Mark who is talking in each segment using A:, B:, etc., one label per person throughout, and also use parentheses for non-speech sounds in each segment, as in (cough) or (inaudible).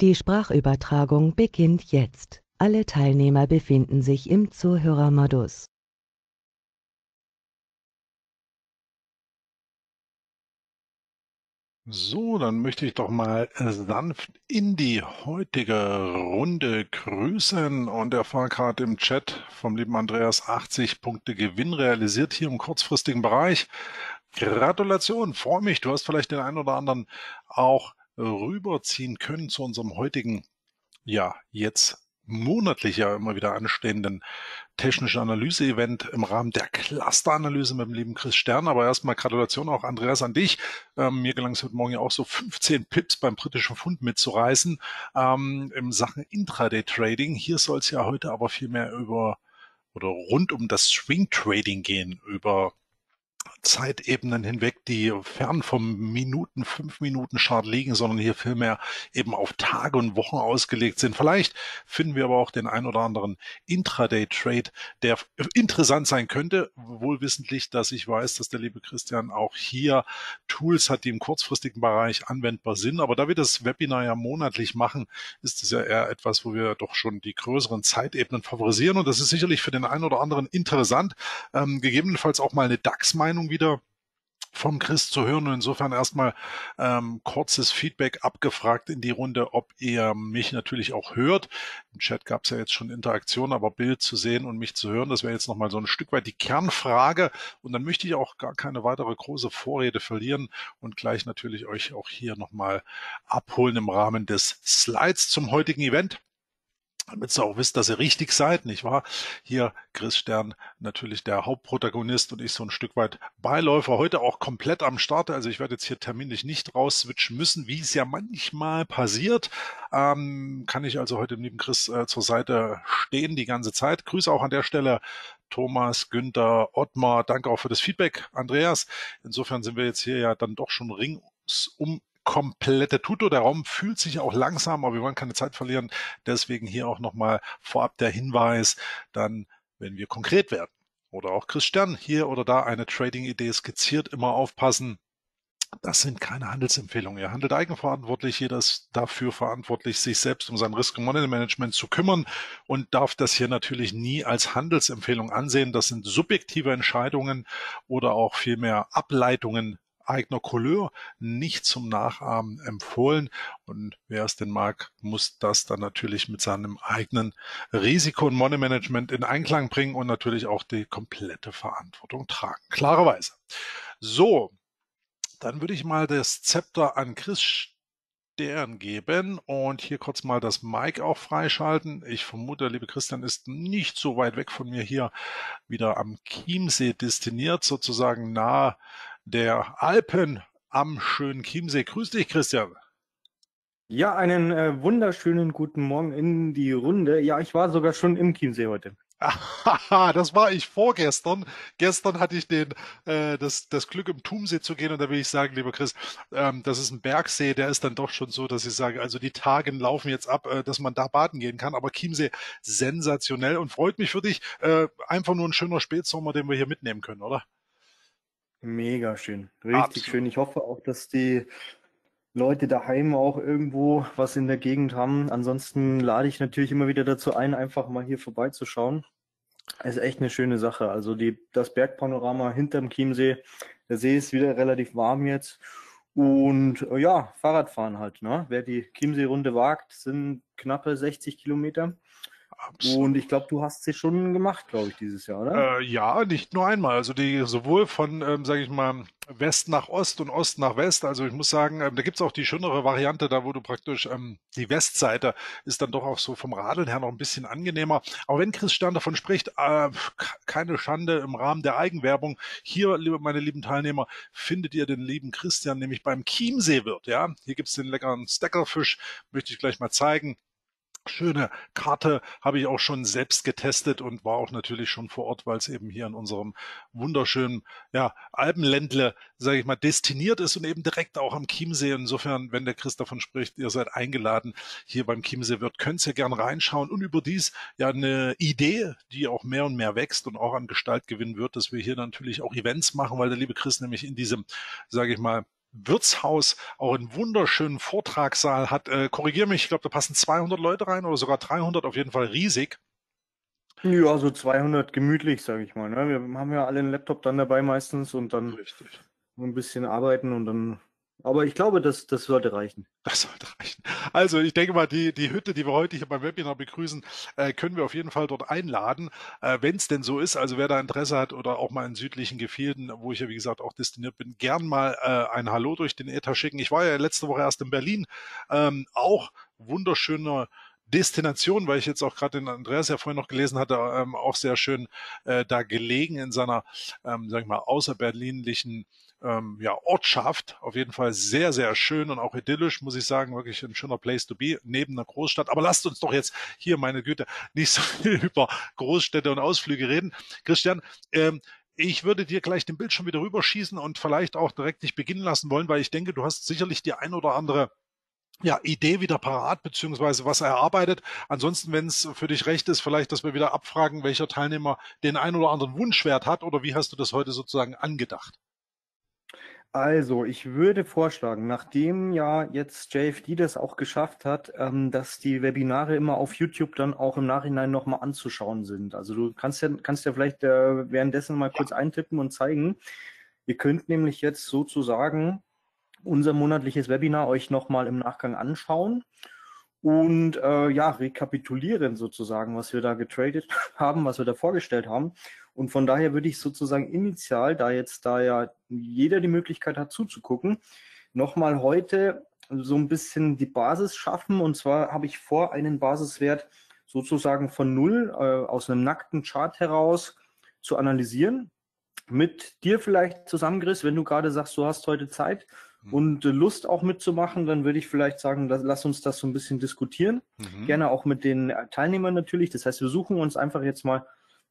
A: Die Sprachübertragung beginnt jetzt. Alle Teilnehmer befinden sich im Zuhörermodus.
B: So, dann möchte ich doch mal sanft in die heutige Runde grüßen und erfahre gerade im Chat vom lieben Andreas 80 Punkte Gewinn realisiert hier im kurzfristigen Bereich. Gratulation, freue mich. Du hast vielleicht den einen oder anderen auch rüberziehen können zu unserem heutigen, ja, jetzt monatlich ja immer wieder anstehenden technischen Analyse-Event im Rahmen der Cluster-Analyse mit dem lieben Chris Stern. Aber erstmal Gratulation auch Andreas an dich. Ähm, mir gelang es heute Morgen ja auch so 15 Pips beim britischen Fund mitzureißen ähm, im Sachen Intraday-Trading. Hier soll es ja heute aber viel mehr über oder rund um das Swing-Trading gehen, über Zeitebenen hinweg, die fern vom Minuten, fünf Minuten Chart liegen, sondern hier vielmehr eben auf Tage und Wochen ausgelegt sind. Vielleicht finden wir aber auch den ein oder anderen Intraday-Trade, der interessant sein könnte, wohlwissentlich, dass ich weiß, dass der liebe Christian auch hier Tools hat, die im kurzfristigen Bereich anwendbar sind. Aber da wir das Webinar ja monatlich machen, ist es ja eher etwas, wo wir doch schon die größeren Zeitebenen favorisieren. Und das ist sicherlich für den einen oder anderen interessant. Ähm, gegebenenfalls auch mal eine DAX-Meinung wieder vom Chris zu hören. Und insofern erstmal ähm, kurzes Feedback abgefragt in die Runde, ob ihr mich natürlich auch hört. Im Chat gab es ja jetzt schon Interaktion, aber Bild zu sehen und mich zu hören, das wäre jetzt nochmal so ein Stück weit die Kernfrage. Und dann möchte ich auch gar keine weitere große Vorrede verlieren und gleich natürlich euch auch hier nochmal abholen im Rahmen des Slides zum heutigen Event damit ihr auch wisst, dass ihr richtig seid, nicht wahr? Hier Chris Stern natürlich der Hauptprotagonist und ich so ein Stück weit Beiläufer. Heute auch komplett am Start. Also ich werde jetzt hier terminlich nicht rausswitchen müssen, wie es ja manchmal passiert. Ähm, kann ich also heute neben Chris äh, zur Seite stehen die ganze Zeit. Grüße auch an der Stelle Thomas, Günther, Ottmar. Danke auch für das Feedback, Andreas. Insofern sind wir jetzt hier ja dann doch schon ringsum komplette Tuto. Der Raum fühlt sich auch langsam, aber wir wollen keine Zeit verlieren. Deswegen hier auch nochmal vorab der Hinweis, dann, wenn wir konkret werden oder auch Chris Stern hier oder da eine Trading-Idee skizziert, immer aufpassen. Das sind keine Handelsempfehlungen. Er handelt eigenverantwortlich. Jeder ist dafür verantwortlich, sich selbst um sein Risk- und Money-Management zu kümmern und darf das hier natürlich nie als Handelsempfehlung ansehen. Das sind subjektive Entscheidungen oder auch vielmehr Ableitungen eigener Couleur nicht zum Nachahmen empfohlen. Und wer es denn mag, muss das dann natürlich mit seinem eigenen Risiko- und Money-Management in Einklang bringen und natürlich auch die komplette Verantwortung tragen. Klarerweise. So, dann würde ich mal das Zepter an Chris Stern geben und hier kurz mal das Mic auch freischalten. Ich vermute, liebe Christian ist nicht so weit weg von mir hier wieder am Chiemsee destiniert, sozusagen nahe der Alpen am schönen Chiemsee. Grüß dich, Christian.
C: Ja, einen äh, wunderschönen guten Morgen in die Runde. Ja, ich war sogar schon im Chiemsee heute.
B: das war ich vorgestern. Gestern hatte ich den, äh, das, das Glück, im Tumsee zu gehen. Und da will ich sagen, lieber Chris, ähm, das ist ein Bergsee, der ist dann doch schon so, dass ich sage, also die Tage laufen jetzt ab, äh, dass man da baden gehen kann. Aber Chiemsee sensationell und freut mich für dich. Äh, einfach nur ein schöner Spätsommer, den wir hier mitnehmen können, oder?
C: Mega schön, richtig Absolut. schön. Ich hoffe auch, dass die Leute daheim auch irgendwo was in der Gegend haben. Ansonsten lade ich natürlich immer wieder dazu ein, einfach mal hier vorbeizuschauen. Es ist echt eine schöne Sache. Also die, das Bergpanorama hinterm Chiemsee, der See ist wieder relativ warm jetzt. Und äh, ja, Fahrradfahren halt. Ne? Wer die Chiemsee-Runde wagt, sind knappe 60 Kilometer. Absolut. Und ich glaube, du hast sie schon gemacht, glaube ich, dieses Jahr, oder?
B: Äh, ja, nicht nur einmal. Also die sowohl von, ähm, sage ich mal, West nach Ost und Ost nach West. Also ich muss sagen, ähm, da gibt's auch die schönere Variante, da wo du praktisch ähm, die Westseite ist dann doch auch so vom Radeln her noch ein bisschen angenehmer. Aber wenn Chris Stern davon spricht, äh, keine Schande im Rahmen der Eigenwerbung. Hier, liebe meine lieben Teilnehmer, findet ihr den lieben Christian nämlich beim Chiemseewirt. Ja, hier gibt's den leckeren Steckerfisch, möchte ich gleich mal zeigen. Schöne Karte habe ich auch schon selbst getestet und war auch natürlich schon vor Ort, weil es eben hier in unserem wunderschönen ja, Alpenländle, sage ich mal, destiniert ist und eben direkt auch am Chiemsee. Insofern, wenn der Chris davon spricht, ihr seid eingeladen hier beim Chiemsee wird, könnt ihr gern reinschauen und überdies ja eine Idee, die auch mehr und mehr wächst und auch an Gestalt gewinnen wird, dass wir hier natürlich auch Events machen, weil der liebe Chris nämlich in diesem, sage ich mal, Wirtshaus, auch einen wunderschönen Vortragssaal hat. Äh, Korrigiere mich, ich glaube, da passen 200 Leute rein oder sogar 300, auf jeden Fall riesig.
C: Ja, so 200 gemütlich, sage ich mal. Ne? Wir haben ja alle einen Laptop dann dabei meistens und dann
B: Richtig.
C: ein bisschen arbeiten und dann aber ich glaube, das, das sollte reichen.
B: Das sollte reichen. Also ich denke mal, die, die Hütte, die wir heute hier beim Webinar begrüßen, äh, können wir auf jeden Fall dort einladen, äh, wenn es denn so ist. Also wer da Interesse hat oder auch mal in südlichen Gefilden, wo ich ja wie gesagt auch destiniert bin, gern mal äh, ein Hallo durch den Äther schicken. Ich war ja letzte Woche erst in Berlin, ähm, auch wunderschöner Destination, weil ich jetzt auch gerade den Andreas ja vorhin noch gelesen hatte, ähm, auch sehr schön äh, da gelegen in seiner, ähm, sag ich mal, außerberlinlichen ähm, ja, Ortschaft. Auf jeden Fall sehr, sehr schön und auch idyllisch, muss ich sagen. Wirklich ein schöner Place to be neben einer Großstadt. Aber lasst uns doch jetzt hier, meine Güte, nicht so (laughs) viel über Großstädte und Ausflüge reden. Christian, ähm, ich würde dir gleich den Bildschirm wieder rüberschießen und vielleicht auch direkt dich beginnen lassen wollen, weil ich denke, du hast sicherlich die ein oder andere ja, Idee wieder parat, beziehungsweise was er erarbeitet. Ansonsten, wenn es für dich recht ist, vielleicht, dass wir wieder abfragen, welcher Teilnehmer den ein oder anderen Wunschwert hat oder wie hast du das heute sozusagen angedacht?
C: Also, ich würde vorschlagen, nachdem ja jetzt JFD das auch geschafft hat, ähm, dass die Webinare immer auf YouTube dann auch im Nachhinein nochmal anzuschauen sind. Also du kannst ja, kannst ja vielleicht äh, währenddessen mal kurz eintippen und zeigen. Ihr könnt nämlich jetzt sozusagen unser monatliches Webinar euch nochmal im Nachgang anschauen und äh, ja, rekapitulieren sozusagen, was wir da getradet (laughs) haben, was wir da vorgestellt haben. Und von daher würde ich sozusagen initial, da jetzt da ja jeder die Möglichkeit hat zuzugucken, nochmal heute so ein bisschen die Basis schaffen. Und zwar habe ich vor, einen Basiswert sozusagen von null äh, aus einem nackten Chart heraus zu analysieren. Mit dir vielleicht zusammen, Chris, wenn du gerade sagst, du hast heute Zeit, Mhm. und äh, Lust auch mitzumachen, dann würde ich vielleicht sagen, dass, lass uns das so ein bisschen diskutieren. Mhm. Gerne auch mit den äh, Teilnehmern natürlich. Das heißt, wir suchen uns einfach jetzt mal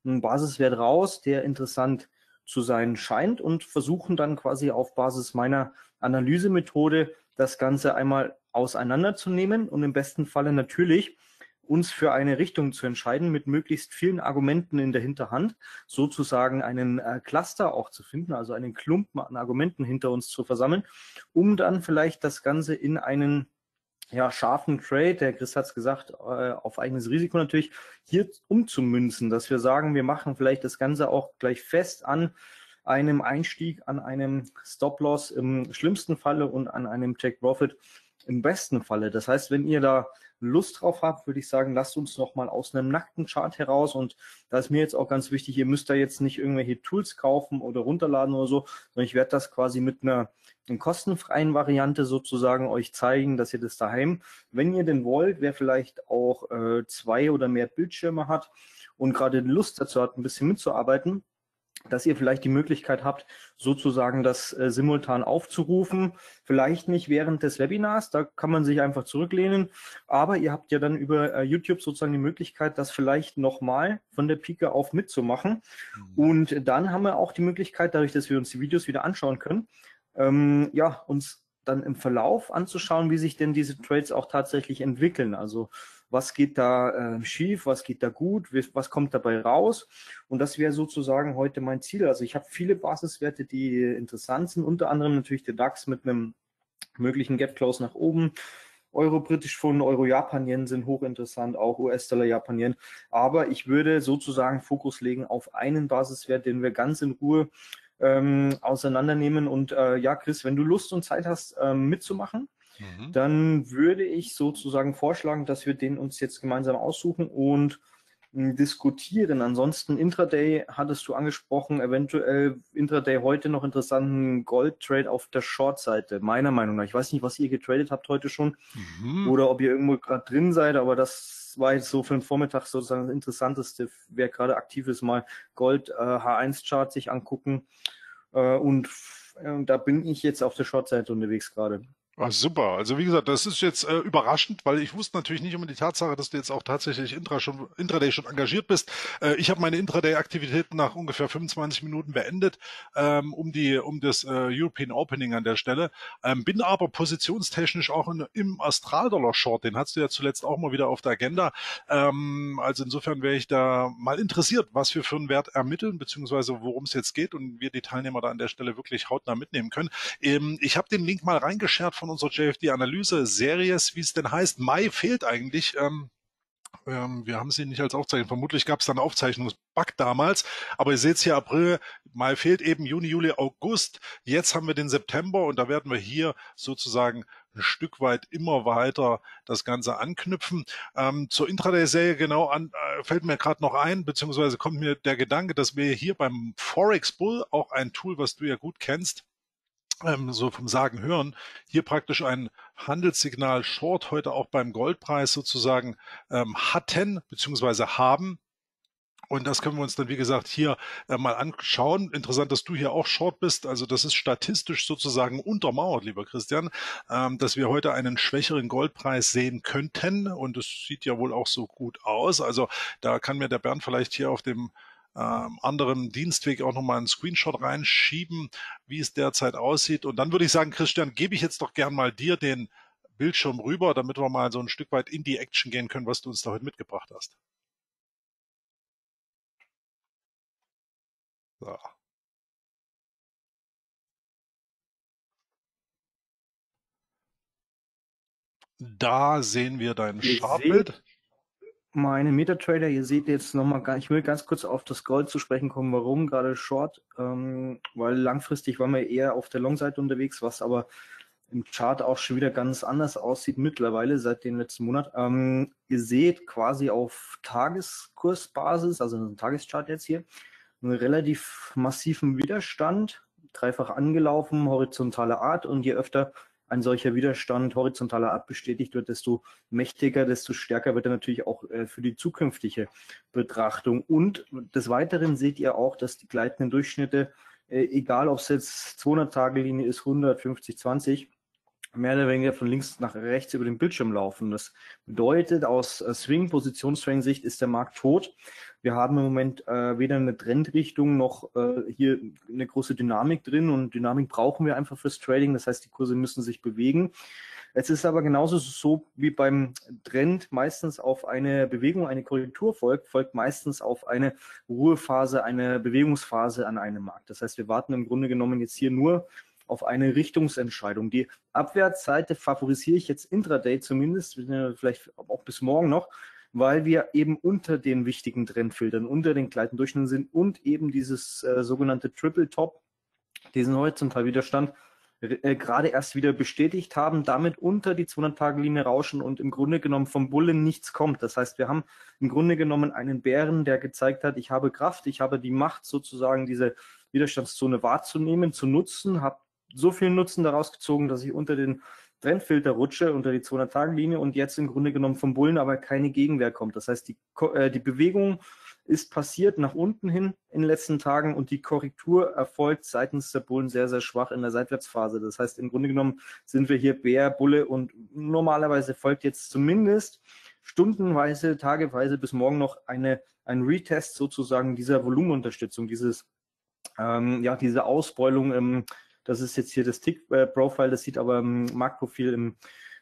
C: einen Basiswert raus, der interessant zu sein scheint und versuchen dann quasi auf Basis meiner Analysemethode das Ganze einmal auseinanderzunehmen und im besten Falle natürlich uns für eine Richtung zu entscheiden, mit möglichst vielen Argumenten in der Hinterhand, sozusagen einen äh, Cluster auch zu finden, also einen Klumpen an Argumenten hinter uns zu versammeln, um dann vielleicht das Ganze in einen ja, scharfen Trade, der Chris hat es gesagt, äh, auf eigenes Risiko natürlich, hier umzumünzen, dass wir sagen, wir machen vielleicht das Ganze auch gleich fest an einem Einstieg, an einem Stop-Loss im schlimmsten Falle und an einem Take-Profit im besten Falle. Das heißt, wenn ihr da Lust drauf habt, würde ich sagen, lasst uns noch mal aus einem nackten Chart heraus. Und da ist mir jetzt auch ganz wichtig, ihr müsst da jetzt nicht irgendwelche Tools kaufen oder runterladen oder so, sondern ich werde das quasi mit einer, einer kostenfreien Variante sozusagen euch zeigen, dass ihr das daheim, wenn ihr denn wollt, wer vielleicht auch äh, zwei oder mehr Bildschirme hat und gerade Lust dazu hat, ein bisschen mitzuarbeiten, dass ihr vielleicht die Möglichkeit habt, sozusagen das äh, simultan aufzurufen. Vielleicht nicht während des Webinars, da kann man sich einfach zurücklehnen, aber ihr habt ja dann über äh, YouTube sozusagen die Möglichkeit, das vielleicht nochmal von der Pike auf mitzumachen. Mhm. Und dann haben wir auch die Möglichkeit, dadurch, dass wir uns die Videos wieder anschauen können, ähm, ja, uns dann im Verlauf anzuschauen, wie sich denn diese Trades auch tatsächlich entwickeln. Also was geht da äh, schief, was geht da gut, was kommt dabei raus. Und das wäre sozusagen heute mein Ziel. Also ich habe viele Basiswerte, die interessant sind, unter anderem natürlich der DAX mit einem möglichen Gap Close nach oben. Euro British Pfund, Euro Japan Yen sind hochinteressant, auch US-Dollar Japan Yen. Aber ich würde sozusagen Fokus legen auf einen Basiswert, den wir ganz in Ruhe ähm, auseinandernehmen. Und äh, ja, Chris, wenn du Lust und Zeit hast, ähm, mitzumachen, Mhm. dann würde ich sozusagen vorschlagen, dass wir den uns jetzt gemeinsam aussuchen und hm, diskutieren. Ansonsten Intraday hattest du angesprochen, eventuell Intraday heute noch interessanten Gold-Trade auf der Short-Seite, meiner Meinung nach. Ich weiß nicht, was ihr getradet habt heute schon mhm. oder ob ihr irgendwo gerade drin seid, aber das war jetzt so für den Vormittag sozusagen das Interessanteste. Wer gerade aktiv ist, mal Gold äh, H1-Chart sich angucken. Äh, und äh, da bin ich jetzt auf der Short-Seite unterwegs gerade.
B: Ah, super. Also wie gesagt, das ist jetzt äh, überraschend, weil ich wusste natürlich nicht um die Tatsache, dass du jetzt auch tatsächlich Intra schon, Intraday schon engagiert bist. Äh, ich habe meine Intraday-Aktivitäten nach ungefähr 25 Minuten beendet, ähm, um die, um das äh, European Opening an der Stelle. Ähm, bin aber positionstechnisch auch in, im Astral-Dollar-Short. Den hast du ja zuletzt auch mal wieder auf der Agenda. Ähm, also insofern wäre ich da mal interessiert, was wir für einen Wert ermitteln, beziehungsweise worum es jetzt geht und wir die Teilnehmer da an der Stelle wirklich hautnah mitnehmen können. Ähm, ich habe den Link mal reingeschert von von unserer JFD-Analyse-Series, wie es denn heißt. Mai fehlt eigentlich. Ähm, ähm, wir haben sie nicht als Aufzeichnung. Vermutlich gab es dann Aufzeichnungsbug damals. Aber ihr seht hier April, Mai fehlt eben Juni, Juli, August. Jetzt haben wir den September und da werden wir hier sozusagen ein Stück weit immer weiter das Ganze anknüpfen. Ähm, zur Intraday-Serie genau an, äh, fällt mir gerade noch ein, beziehungsweise kommt mir der Gedanke, dass wir hier beim Forex Bull auch ein Tool, was du ja gut kennst, ähm, so vom Sagen hören, hier praktisch ein Handelssignal Short heute auch beim Goldpreis sozusagen ähm, hatten beziehungsweise haben. Und das können wir uns dann, wie gesagt, hier äh, mal anschauen. Interessant, dass du hier auch Short bist. Also das ist statistisch sozusagen untermauert, lieber Christian, ähm, dass wir heute einen schwächeren Goldpreis sehen könnten. Und es sieht ja wohl auch so gut aus. Also da kann mir der Bernd vielleicht hier auf dem ähm, anderen Dienstweg auch nochmal einen Screenshot reinschieben, wie es derzeit aussieht. Und dann würde ich sagen, Christian, gebe ich jetzt doch gern mal dir den Bildschirm rüber, damit wir mal so ein Stück weit in die Action gehen können, was du uns da heute mitgebracht hast. So. Da sehen wir dein Chartbild
C: meine Metatrader, ihr seht jetzt nochmal, ich will ganz kurz auf das Gold zu sprechen kommen, warum gerade Short, ähm, weil langfristig waren wir eher auf der Long-Seite unterwegs, was aber im Chart auch schon wieder ganz anders aussieht mittlerweile seit dem letzten Monat. Ähm, ihr seht quasi auf Tageskursbasis, also ein Tageschart jetzt hier, einen relativ massiven Widerstand, dreifach angelaufen, horizontale Art und je öfter ein solcher Widerstand horizontaler Art bestätigt wird, desto mächtiger, desto stärker wird er natürlich auch äh, für die zukünftige Betrachtung. Und des Weiteren seht ihr auch, dass die gleitenden Durchschnitte, äh, egal ob es jetzt 200-Tage-Linie ist, 150, 20, mehr oder weniger von links nach rechts über den Bildschirm laufen. Das bedeutet, aus äh, Swing-Positionstraining-Sicht ist der Markt tot. Wir haben im Moment äh, weder eine Trendrichtung noch äh, hier eine große Dynamik drin und Dynamik brauchen wir einfach fürs Trading. Das heißt, die Kurse müssen sich bewegen. Es ist aber genauso so wie beim Trend meistens auf eine Bewegung, eine Korrektur folgt, folgt meistens auf eine Ruhephase, eine Bewegungsphase an einem Markt. Das heißt, wir warten im Grunde genommen jetzt hier nur auf eine Richtungsentscheidung. Die Abwärtsseite favorisiere ich jetzt intraday zumindest, vielleicht auch bis morgen noch, weil wir eben unter den wichtigen Trendfiltern, unter den gleiten Durchschnitten sind und eben dieses äh, sogenannte Triple Top, diesen Horizontalwiderstand, äh, gerade erst wieder bestätigt haben, damit unter die 200-Tage-Linie rauschen und im Grunde genommen vom Bullen nichts kommt. Das heißt, wir haben im Grunde genommen einen Bären, der gezeigt hat, ich habe Kraft, ich habe die Macht, sozusagen diese Widerstandszone wahrzunehmen, zu nutzen, habe so viel Nutzen daraus gezogen, dass ich unter den Trendfilter rutsche, unter die 200-Tage-Linie und jetzt im Grunde genommen vom Bullen aber keine Gegenwehr kommt. Das heißt, die, äh, die Bewegung ist passiert nach unten hin in den letzten Tagen und die Korrektur erfolgt seitens der Bullen sehr, sehr schwach in der Seitwärtsphase. Das heißt, im Grunde genommen sind wir hier Bär, Bulle und normalerweise folgt jetzt zumindest stundenweise, tageweise bis morgen noch eine, ein Retest sozusagen dieser Volumenunterstützung, dieses, ähm, ja, diese Ausbeulung im das ist jetzt hier das Tick-Profile, das sieht aber im Marktprofil im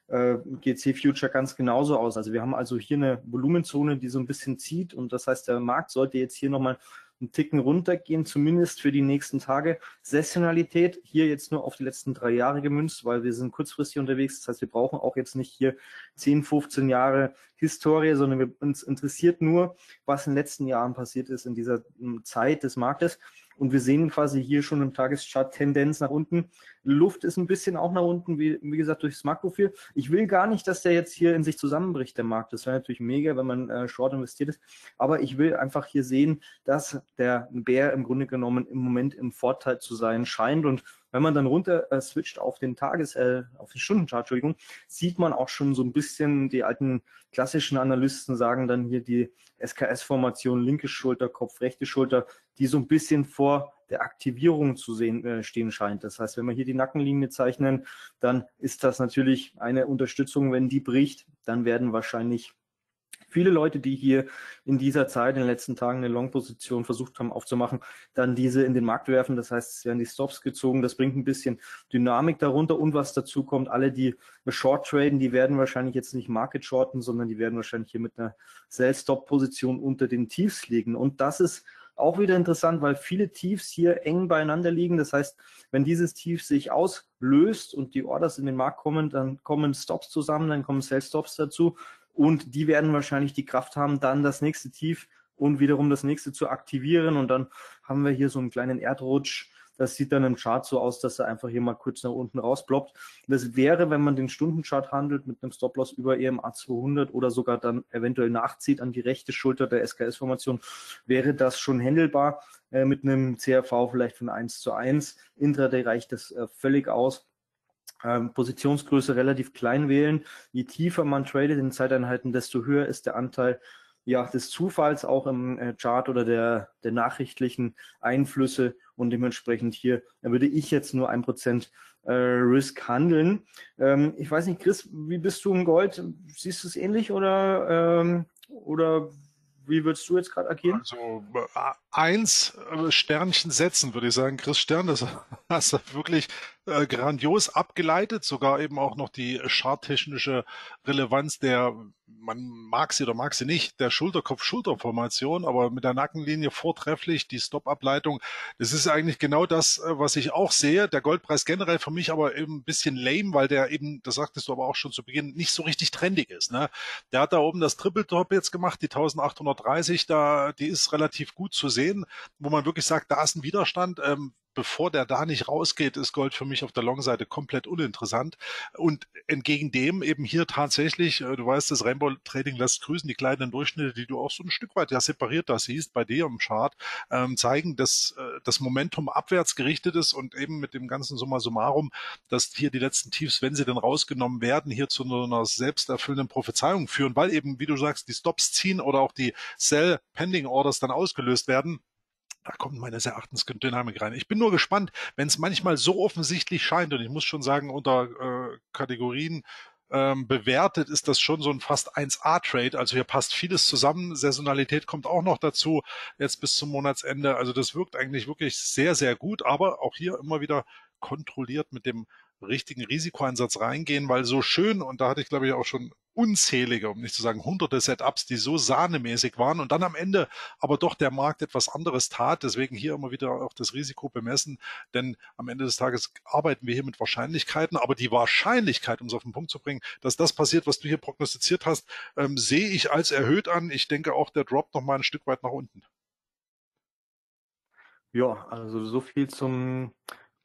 C: äh, GC Future ganz genauso aus. Also wir haben also hier eine Volumenzone, die so ein bisschen zieht und das heißt, der Markt sollte jetzt hier nochmal einen Ticken runtergehen, zumindest für die nächsten Tage. Sessionalität hier jetzt nur auf die letzten drei Jahre gemünzt, weil wir sind kurzfristig unterwegs. Das heißt, wir brauchen auch jetzt nicht hier 10, 15 Jahre Historie, sondern wir, uns interessiert nur, was in den letzten Jahren passiert ist in dieser Zeit des Marktes. Und wir sehen quasi hier schon im Tageschart Tendenz nach unten. Luft ist ein bisschen auch nach unten, wie, wie gesagt, durchs Marktprofil. Ich will gar nicht, dass der jetzt hier in sich zusammenbricht, der Markt. Das wäre natürlich mega, wenn man äh, short investiert ist. Aber ich will einfach hier sehen, dass der Bär im Grunde genommen im Moment im Vorteil zu sein scheint. Und wenn man dann runter äh, switcht auf den Tages-, äh, auf den Stundenchart, Entschuldigung, sieht man auch schon so ein bisschen, die alten klassischen Analysten sagen dann hier die SKS-Formation, linke Schulter, Kopf, rechte Schulter, die so ein bisschen vor der Aktivierung zu sehen, äh, stehen scheint. Das heißt, wenn wir hier die Nackenlinie zeichnen, dann ist das natürlich eine Unterstützung. Wenn die bricht, dann werden wahrscheinlich viele Leute, die hier in dieser Zeit, in den letzten Tagen eine Long-Position versucht haben aufzumachen, dann diese in den Markt werfen. Das heißt, es werden die Stops gezogen. Das bringt ein bisschen Dynamik darunter. Und was dazu kommt, alle, die Short traden, die werden wahrscheinlich jetzt nicht Market shorten, sondern die werden wahrscheinlich hier mit einer Sell-Stop-Position unter den Tiefs liegen. Und das ist auch wieder interessant, weil viele Tiefs hier eng beieinander liegen. Das heißt, wenn dieses Tief sich auslöst und die Orders in den Markt kommen, dann kommen Stops zusammen, dann kommen Sell-Stops dazu und die werden wahrscheinlich die Kraft haben, dann das nächste Tief und wiederum das nächste zu aktivieren und dann haben wir hier so einen kleinen Erdrutsch. Das sieht dann im Chart so aus, dass er einfach hier mal kurz nach unten rausploppt. Das wäre, wenn man den Stundenchart handelt mit einem Stop-Loss über EMA 200 oder sogar dann eventuell nachzieht an die rechte Schulter der SKS-Formation, wäre das schon händelbar äh, mit einem CRV vielleicht von 1 zu 1. Intraday reicht das äh, völlig aus ähm, Positionsgröße relativ klein wählen. Je tiefer man tradet in Zeiteinheiten, desto höher ist der Anteil ja, des Zufalls auch im äh, Chart oder der, der nachrichtlichen Einflüsse und dementsprechend hier würde ich jetzt nur ein Prozent äh, Risk handeln. Ähm, ich weiß nicht, Chris, wie bist du im Gold? Siehst du es ähnlich oder, ähm, oder wie würdest du jetzt gerade agieren?
B: Also äh, eins äh, Sternchen setzen, würde ich sagen. Chris Stern, das (laughs) hast du wirklich äh, grandios abgeleitet, sogar eben auch noch die charttechnische Relevanz der, man mag sie oder mag sie nicht, der Schulterkopf-Schulterformation, aber mit der Nackenlinie vortrefflich, die Stop-Ableitung. Das ist eigentlich genau das, äh, was ich auch sehe. Der Goldpreis generell für mich aber eben ein bisschen lame, weil der eben, das sagtest du aber auch schon zu Beginn, nicht so richtig trendig ist. Ne? Der hat da oben das Triple-Top jetzt gemacht, die 1830, da, die ist relativ gut zu sehen, wo man wirklich sagt, da ist ein Widerstand. Ähm, bevor der da nicht rausgeht, ist Gold für mich auf der Long-Seite komplett uninteressant. Und entgegen dem eben hier tatsächlich, äh, du weißt, das Rainbow Trading lässt grüßen, die kleinen Durchschnitte, die du auch so ein Stück weit ja separiert da siehst bei dir im Chart, ähm, zeigen, dass äh, das Momentum abwärts gerichtet ist und eben mit dem ganzen Summa summarum, dass hier die letzten Tiefs, wenn sie denn rausgenommen werden, hier zu einer selbsterfüllenden Prophezeiung führen, weil eben, wie du sagst, die Stops ziehen oder auch die Sell Pending Orders dann ausgelöst werden da kommt meines Erachtens Dynamik rein. Ich bin nur gespannt, wenn es manchmal so offensichtlich scheint, und ich muss schon sagen, unter äh, Kategorien ähm, bewertet ist das schon so ein fast 1A-Trade. Also hier passt vieles zusammen. Saisonalität kommt auch noch dazu, jetzt bis zum Monatsende. Also das wirkt eigentlich wirklich sehr, sehr gut, aber auch hier immer wieder kontrolliert mit dem richtigen Risikoeinsatz reingehen, weil so schön, und da hatte ich glaube ich auch schon unzählige, um nicht zu sagen hunderte Setups, die so sahnemäßig waren und dann am Ende aber doch der Markt etwas anderes tat. Deswegen hier immer wieder auch das Risiko bemessen, denn am Ende des Tages arbeiten wir hier mit Wahrscheinlichkeiten, aber die Wahrscheinlichkeit, um es auf den Punkt zu bringen, dass das passiert, was du hier prognostiziert hast, ähm, sehe ich als erhöht an. Ich denke auch, der droppt noch mal ein Stück weit nach unten.
C: Ja, also so viel zum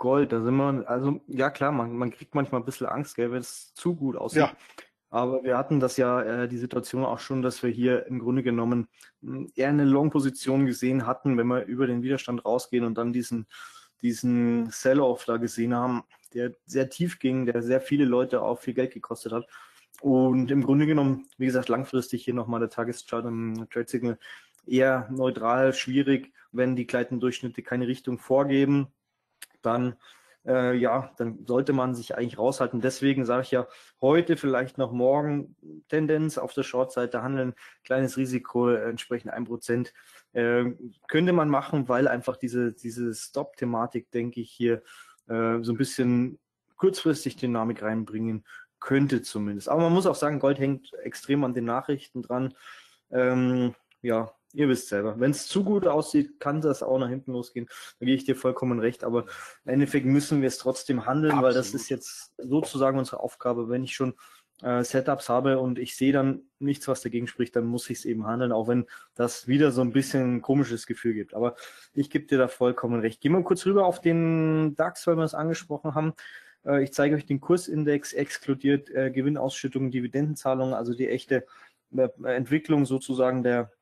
C: Gold. Da sind wir, also ja klar, man, man kriegt manchmal ein bisschen Angst, gell, wenn es zu gut aussieht. Ja. Aber wir hatten das ja, äh, die Situation auch schon, dass wir hier im Grunde genommen hm, eher eine Long-Position gesehen hatten, wenn wir über den Widerstand rausgehen und dann diesen, diesen Sell-Off da gesehen haben, der sehr tief ging, der sehr viele Leute auch viel Geld gekostet hat. Und im Grunde genommen, wie gesagt, langfristig hier nochmal der Tageschart im Trade Signal eher neutral, schwierig, wenn die Durchschnitte keine Richtung vorgeben, dann äh, ja, dann sollte man sich eigentlich raushalten. Deswegen sage ich ja, heute vielleicht noch morgen Tendenz auf der Short-Seite handeln, kleines Risiko, äh, entsprechend ein Prozent. Äh, könnte man machen, weil einfach diese, diese Stop-Thematik, denke ich, hier äh, so ein bisschen kurzfristig Dynamik reinbringen könnte zumindest. Aber man muss auch sagen, Gold hängt extrem an den Nachrichten dran. Ähm, ja, ihr wisst selber. Wenn es zu gut aussieht, kann das auch nach hinten losgehen. Da gebe ich dir vollkommen recht. Aber im Endeffekt müssen wir es trotzdem handeln, Absolut. weil das ist jetzt sozusagen unsere Aufgabe. Wenn ich schon äh, Setups habe und ich sehe dann nichts, was dagegen spricht, dann muss ich es eben handeln, auch wenn das wieder so ein bisschen ein komisches Gefühl gibt. Aber ich gebe dir da vollkommen recht. Gehen wir kurz rüber auf den DAX, weil wir es angesprochen haben. Äh, ich zeige euch den Kursindex, exkludiert äh, Gewinnausschüttungen, Dividendenzahlungen, also die echte äh, Entwicklung sozusagen der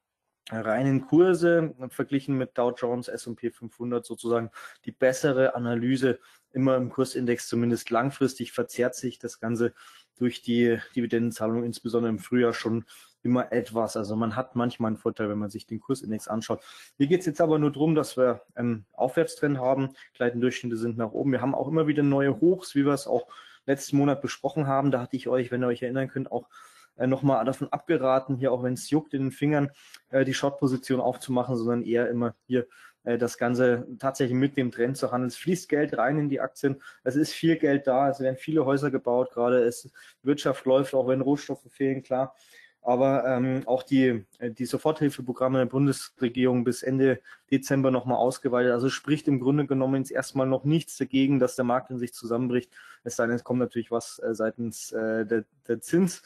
C: reinen Kurse verglichen mit Dow Jones, S&P 500 sozusagen die bessere Analyse immer im Kursindex zumindest langfristig verzerrt sich das Ganze durch die Dividendenzahlung insbesondere im Frühjahr schon immer etwas. Also man hat manchmal einen Vorteil, wenn man sich den Kursindex anschaut. Hier geht es jetzt aber nur darum, dass wir einen Aufwärtstrend haben. Gleitendurchschnitte sind nach oben. Wir haben auch immer wieder neue Hochs, wie wir es auch letzten Monat besprochen haben. Da hatte ich euch, wenn ihr euch erinnern könnt, auch äh, nochmal davon abgeraten, hier auch wenn es juckt in den Fingern, äh, die Short-Position aufzumachen, sondern eher immer hier äh, das Ganze tatsächlich mit dem Trend zu handeln. Es fließt Geld rein in die Aktien. Es ist viel Geld da. Es werden viele Häuser gebaut. Gerade es Wirtschaft läuft, auch wenn Rohstoffe fehlen, klar. Aber ähm, auch die, äh, die Soforthilfeprogramme der Bundesregierung bis Ende Dezember nochmal ausgeweitet. Also spricht im Grunde genommen jetzt erstmal noch nichts dagegen, dass der Markt in sich zusammenbricht. Es sei denn, es kommt natürlich was äh, seitens äh, der, der Zins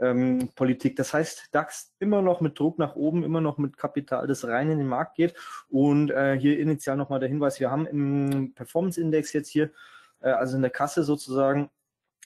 C: ähm, Politik. Das heißt, DAX immer noch mit Druck nach oben, immer noch mit Kapital, das rein in den Markt geht. Und äh, hier initial nochmal der Hinweis, wir haben im Performance-Index jetzt hier, äh, also in der Kasse sozusagen,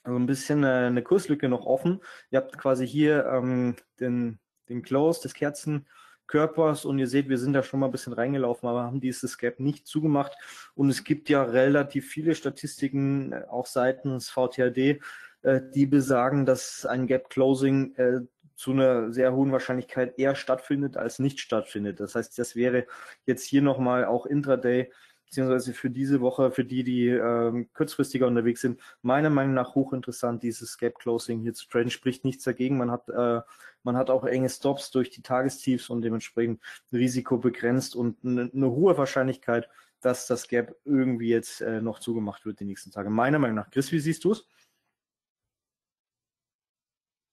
C: so ein bisschen äh, eine Kurslücke noch offen. Ihr habt quasi hier ähm, den, den Close des Kerzenkörpers und ihr seht, wir sind da schon mal ein bisschen reingelaufen, aber haben dieses Gap nicht zugemacht. Und es gibt ja relativ viele Statistiken, äh, auch seitens VTAD, äh, die besagen, dass ein Gap Closing äh, zu einer sehr hohen Wahrscheinlichkeit eher stattfindet als nicht stattfindet. Das heißt, das wäre jetzt hier nochmal auch intraday beziehungsweise für diese Woche, für die, die ähm, kurzfristiger unterwegs sind, meiner Meinung nach hochinteressant, dieses Gap Closing hier zu traden. Spricht nichts dagegen. Man hat, äh, man hat auch enge Stops durch die Tagestiefs und dementsprechend Risiko begrenzt und eine, eine hohe Wahrscheinlichkeit, dass das Gap irgendwie jetzt äh, noch zugemacht wird die nächsten Tage. Meiner Meinung nach. Chris, wie siehst du es?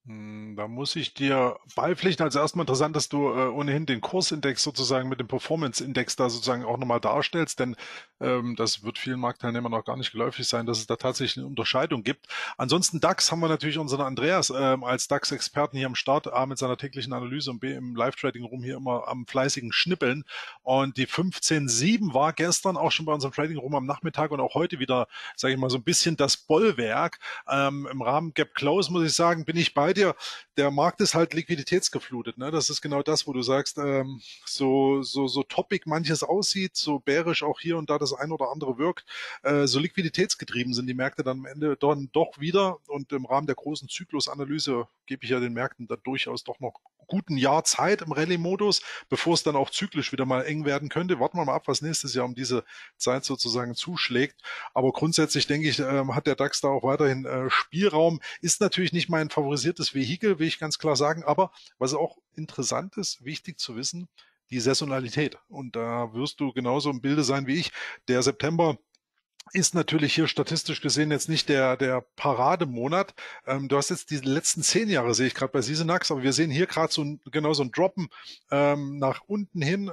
B: Hm, da muss ich dir beipflichten. Also erstmal interessant, dass du äh, ohnehin den Kursindex sozusagen mit dem Performance-Index da sozusagen auch nochmal darstellst, denn ähm, das wird vielen Marktteilnehmern noch gar nicht geläufig sein, dass es da tatsächlich eine Unterscheidung gibt. Ansonsten DAX haben wir natürlich unseren Andreas ähm, als DAX-Experten hier am Start, A mit seiner täglichen Analyse und B im Live-Trading-Room hier immer am fleißigen Schnippeln. Und die 15.7 war gestern auch schon bei unserem Trading-Room am Nachmittag und auch heute wieder, sage ich mal, so ein bisschen das Bollwerk. Ähm, Im Rahmen Gap Close, muss ich sagen, bin ich bei bei dir. Der Markt ist halt liquiditätsgeflutet. Ne? Das ist genau das, wo du sagst, ähm, so, so, so topic manches aussieht, so bärisch auch hier und da das ein oder andere wirkt, äh, so liquiditätsgetrieben sind die Märkte dann am Ende dann doch wieder. Und im Rahmen der großen Zyklusanalyse gebe ich ja den Märkten da durchaus doch noch guten Jahr Zeit im Rallye-Modus, bevor es dann auch zyklisch wieder mal eng werden könnte. Warten wir mal ab, was nächstes Jahr um diese Zeit sozusagen zuschlägt. Aber grundsätzlich denke ich, äh, hat der DAX da auch weiterhin äh, Spielraum. Ist natürlich nicht mein favorisiertes Vehikel, will ich ganz klar sagen. Aber was auch interessant ist, wichtig zu wissen, die Saisonalität. Und da wirst du genauso im Bilde sein wie ich. Der September ist natürlich hier statistisch gesehen jetzt nicht der, der Parademonat. Ähm, du hast jetzt die letzten zehn Jahre, sehe ich gerade bei Siesenax, aber wir sehen hier gerade so genau so ein Droppen ähm, nach unten hin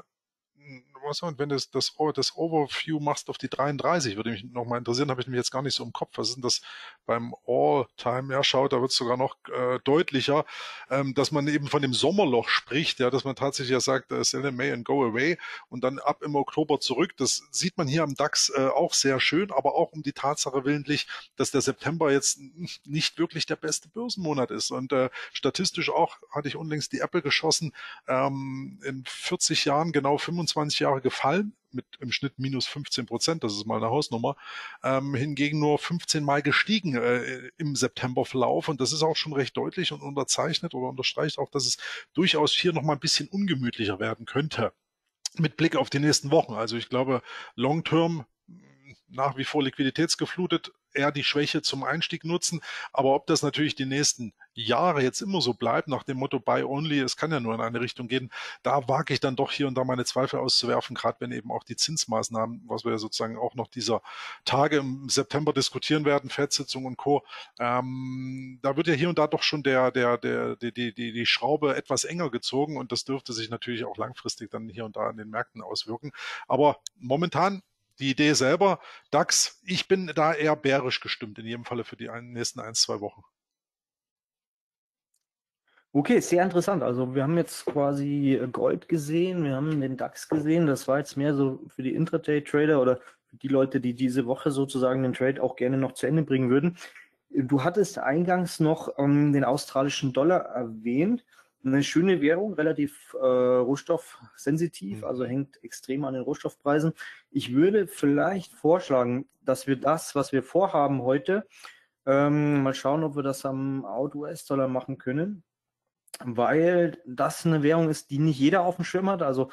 B: was und wenn du das, das, das Overview machst auf die 33, würde mich nochmal interessieren, habe ich mich jetzt gar nicht so im Kopf. Was ist denn das beim All-Time? Ja, schaut, da wird es sogar noch äh, deutlicher, ähm, dass man eben von dem Sommerloch spricht, ja, dass man tatsächlich ja sagt, äh, sell in May and go away und dann ab im Oktober zurück. Das sieht man hier am DAX äh, auch sehr schön, aber auch um die Tatsache willentlich, dass der September jetzt nicht wirklich der beste Börsenmonat ist. Und äh, statistisch auch hatte ich unlängst die Apple geschossen, ähm, in 40 Jahren genau 25 Jahre Jahre gefallen, mit im Schnitt minus 15 Prozent, das ist mal eine Hausnummer, ähm, hingegen nur 15 Mal gestiegen äh, im Septemberverlauf und das ist auch schon recht deutlich und unterzeichnet oder unterstreicht auch, dass es durchaus hier nochmal ein bisschen ungemütlicher werden könnte mit Blick auf die nächsten Wochen. Also ich glaube, long term nach wie vor liquiditätsgeflutet, eher die Schwäche zum Einstieg nutzen. Aber ob das natürlich die nächsten Jahre jetzt immer so bleibt, nach dem Motto Buy Only, es kann ja nur in eine Richtung gehen, da wage ich dann doch hier und da meine Zweifel auszuwerfen, gerade wenn eben auch die Zinsmaßnahmen, was wir ja sozusagen auch noch dieser Tage im September diskutieren werden, Fed-Sitzung und Co., ähm, da wird ja hier und da doch schon der, der, der, die, die, die, die Schraube etwas enger gezogen und das dürfte sich natürlich auch langfristig dann hier und da an den Märkten auswirken. Aber momentan die Idee selber, DAX, ich bin da eher bärisch gestimmt, in jedem Falle für die nächsten ein, zwei Wochen.
C: Okay, sehr interessant. Also wir haben jetzt quasi Gold gesehen, wir haben den DAX gesehen. Das war jetzt mehr so für die Intraday-Trader oder für die Leute, die diese Woche sozusagen den Trade auch gerne noch zu Ende bringen würden. Du hattest eingangs noch ähm, den australischen Dollar erwähnt eine schöne Währung, relativ äh, rohstoffsensitiv, mhm. also hängt extrem an den Rohstoffpreisen. Ich würde vielleicht vorschlagen, dass wir das, was wir vorhaben heute, Ähm, mal schauen, ob wir das am Out-US-Dollar machen können, weil das eine Währung ist, die nicht jeder auf dem Schirm hat. Also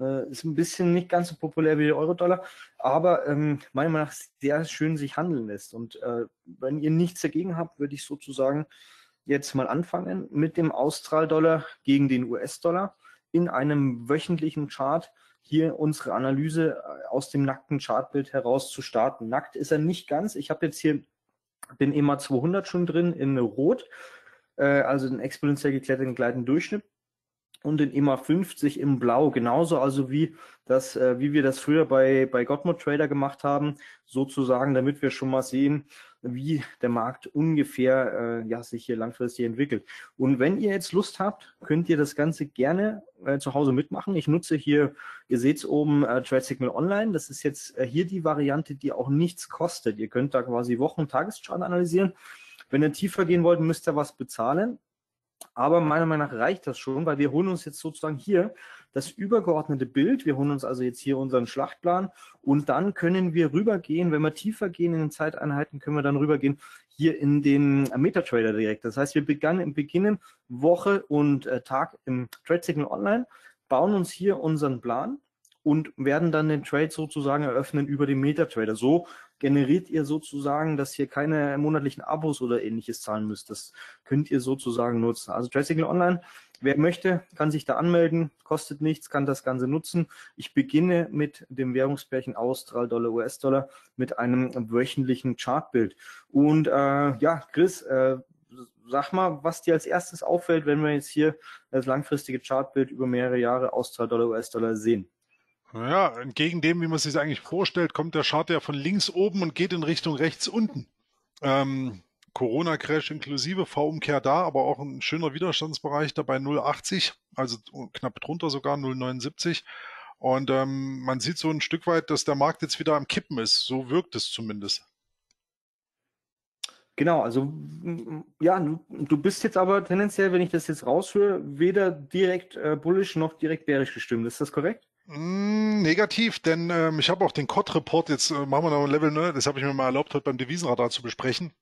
C: äh, ist ein bisschen nicht ganz so populär wie der Euro-Dollar, aber ähm, meiner Meinung nach sehr schön sich handeln lässt. Und äh, wenn ihr nichts dagegen habt, würde ich sozusagen jetzt mal anfangen mit dem Austral-Dollar gegen den US-Dollar in einem wöchentlichen Chart hier unsere Analyse äh, aus dem nackten Chartbild heraus zu starten. Nackt ist er nicht ganz. Ich habe jetzt hier den EMA 200 schon drin in Rot, äh, also den exponentiell gekletterten gleitenden Durchschnitt und den EMA 50 im Blau, genauso also wie das, äh, wie wir das früher bei, bei Godmode Trader gemacht haben, sozusagen, damit wir schon mal sehen, wie der Markt ungefähr äh, ja, sich hier langfristig entwickelt. Und wenn ihr jetzt Lust habt, könnt ihr das Ganze gerne äh, zu Hause mitmachen. Ich nutze hier, ihr seht es oben, äh, Trade Signal Online. Das ist jetzt äh, hier die Variante, die auch nichts kostet. Ihr könnt da quasi Wochen- und Tageschart analysieren. Wenn ihr tiefer gehen wollt, müsst ihr was bezahlen. Aber meiner Meinung nach reicht das schon, weil wir holen uns jetzt sozusagen hier das übergeordnete Bild. Wir holen uns also jetzt hier unseren Schlachtplan und dann können wir rübergehen, wenn wir tiefer gehen in den Zeiteinheiten, können wir dann rübergehen hier in den MetaTrader direkt. Das heißt, wir begannen, beginnen Woche und äh, Tag im Trade Signal Online, bauen uns hier unseren Plan und werden dann den Trade sozusagen eröffnen über den MetaTrader. So generiert ihr sozusagen, dass ihr keine monatlichen Abos oder ähnliches zahlen müsst. Das könnt ihr sozusagen nutzen. Also Trade Online, wer möchte, kann sich da anmelden, kostet nichts, kann das Ganze nutzen. Ich beginne mit dem Währungspärchen Austral, Dollar, US-Dollar mit einem wöchentlichen Chartbild. Und äh, ja, Chris, äh, sag mal, was dir als erstes auffällt, wenn wir jetzt hier das langfristige Chartbild über mehrere Jahre Austral, Dollar, US-Dollar sehen.
B: Naja, entgegen dem, wie man sich das eigentlich vorstellt, kommt der Chart ja von links oben und geht in Richtung rechts unten. Ähm, Corona-Crash inklusive, V-Umkehr da, aber auch ein schöner Widerstandsbereich dabei 0,80, also knapp drunter sogar 0,79. Und ähm, man sieht so ein Stück weit, dass der Markt jetzt wieder am Kippen ist. So wirkt es zumindest.
C: Genau, also ja, du, bist jetzt aber tendenziell, wenn ich das jetzt raushöre, weder direkt äh, bullish noch direkt bärisch gestimmt. Ist das korrekt?
B: Mm, negativ, denn ähm, ich habe auch den COD-Report, jetzt äh, machen wir noch ein Level, ne? das habe ich mir mal erlaubt, heute beim Devisenradar zu besprechen.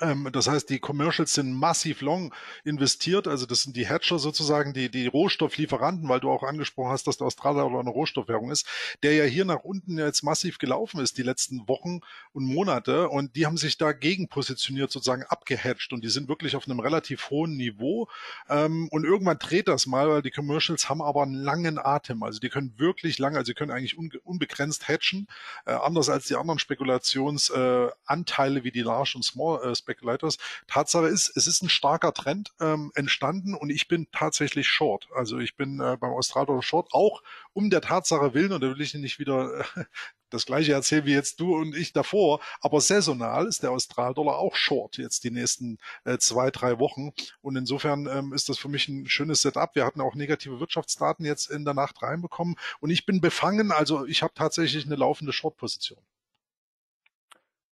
B: Ähm, das heißt, die Commercials sind massiv long investiert. Also das sind die Hatcher sozusagen, die, die Rohstofflieferanten, weil du auch angesprochen hast, dass der Australier oder eine Rohstoffwährung ist, der ja hier nach unten jetzt massiv gelaufen ist die letzten Wochen und Monate. Und die haben sich dagegen positioniert, sozusagen abgehatcht. Und die sind wirklich auf einem relativ hohen Niveau. Ähm, und irgendwann dreht das mal, weil die Commercials haben aber einen langen Atem. Also die können wirklich lange, also sie können eigentlich unbegrenzt hatchen. Äh, anders als die anderen Spekulationsanteile äh, wie die Large und Small äh, Speculators. Tatsache ist, es ist ein starker Trend ähm, entstanden und ich bin tatsächlich Short. Also ich bin äh, beim Australdollar Short auch um der Tatsache willen, und da will ich nicht wieder äh, das gleiche erzählen wie jetzt du und ich davor, aber saisonal ist der Australdollar auch short jetzt die nächsten äh, zwei, drei Wochen. Und insofern ähm, ist das für mich ein schönes Setup. Wir hatten auch negative Wirtschaftsdaten jetzt in der Nacht reinbekommen und ich bin befangen, also ich habe tatsächlich eine laufende Short-Position.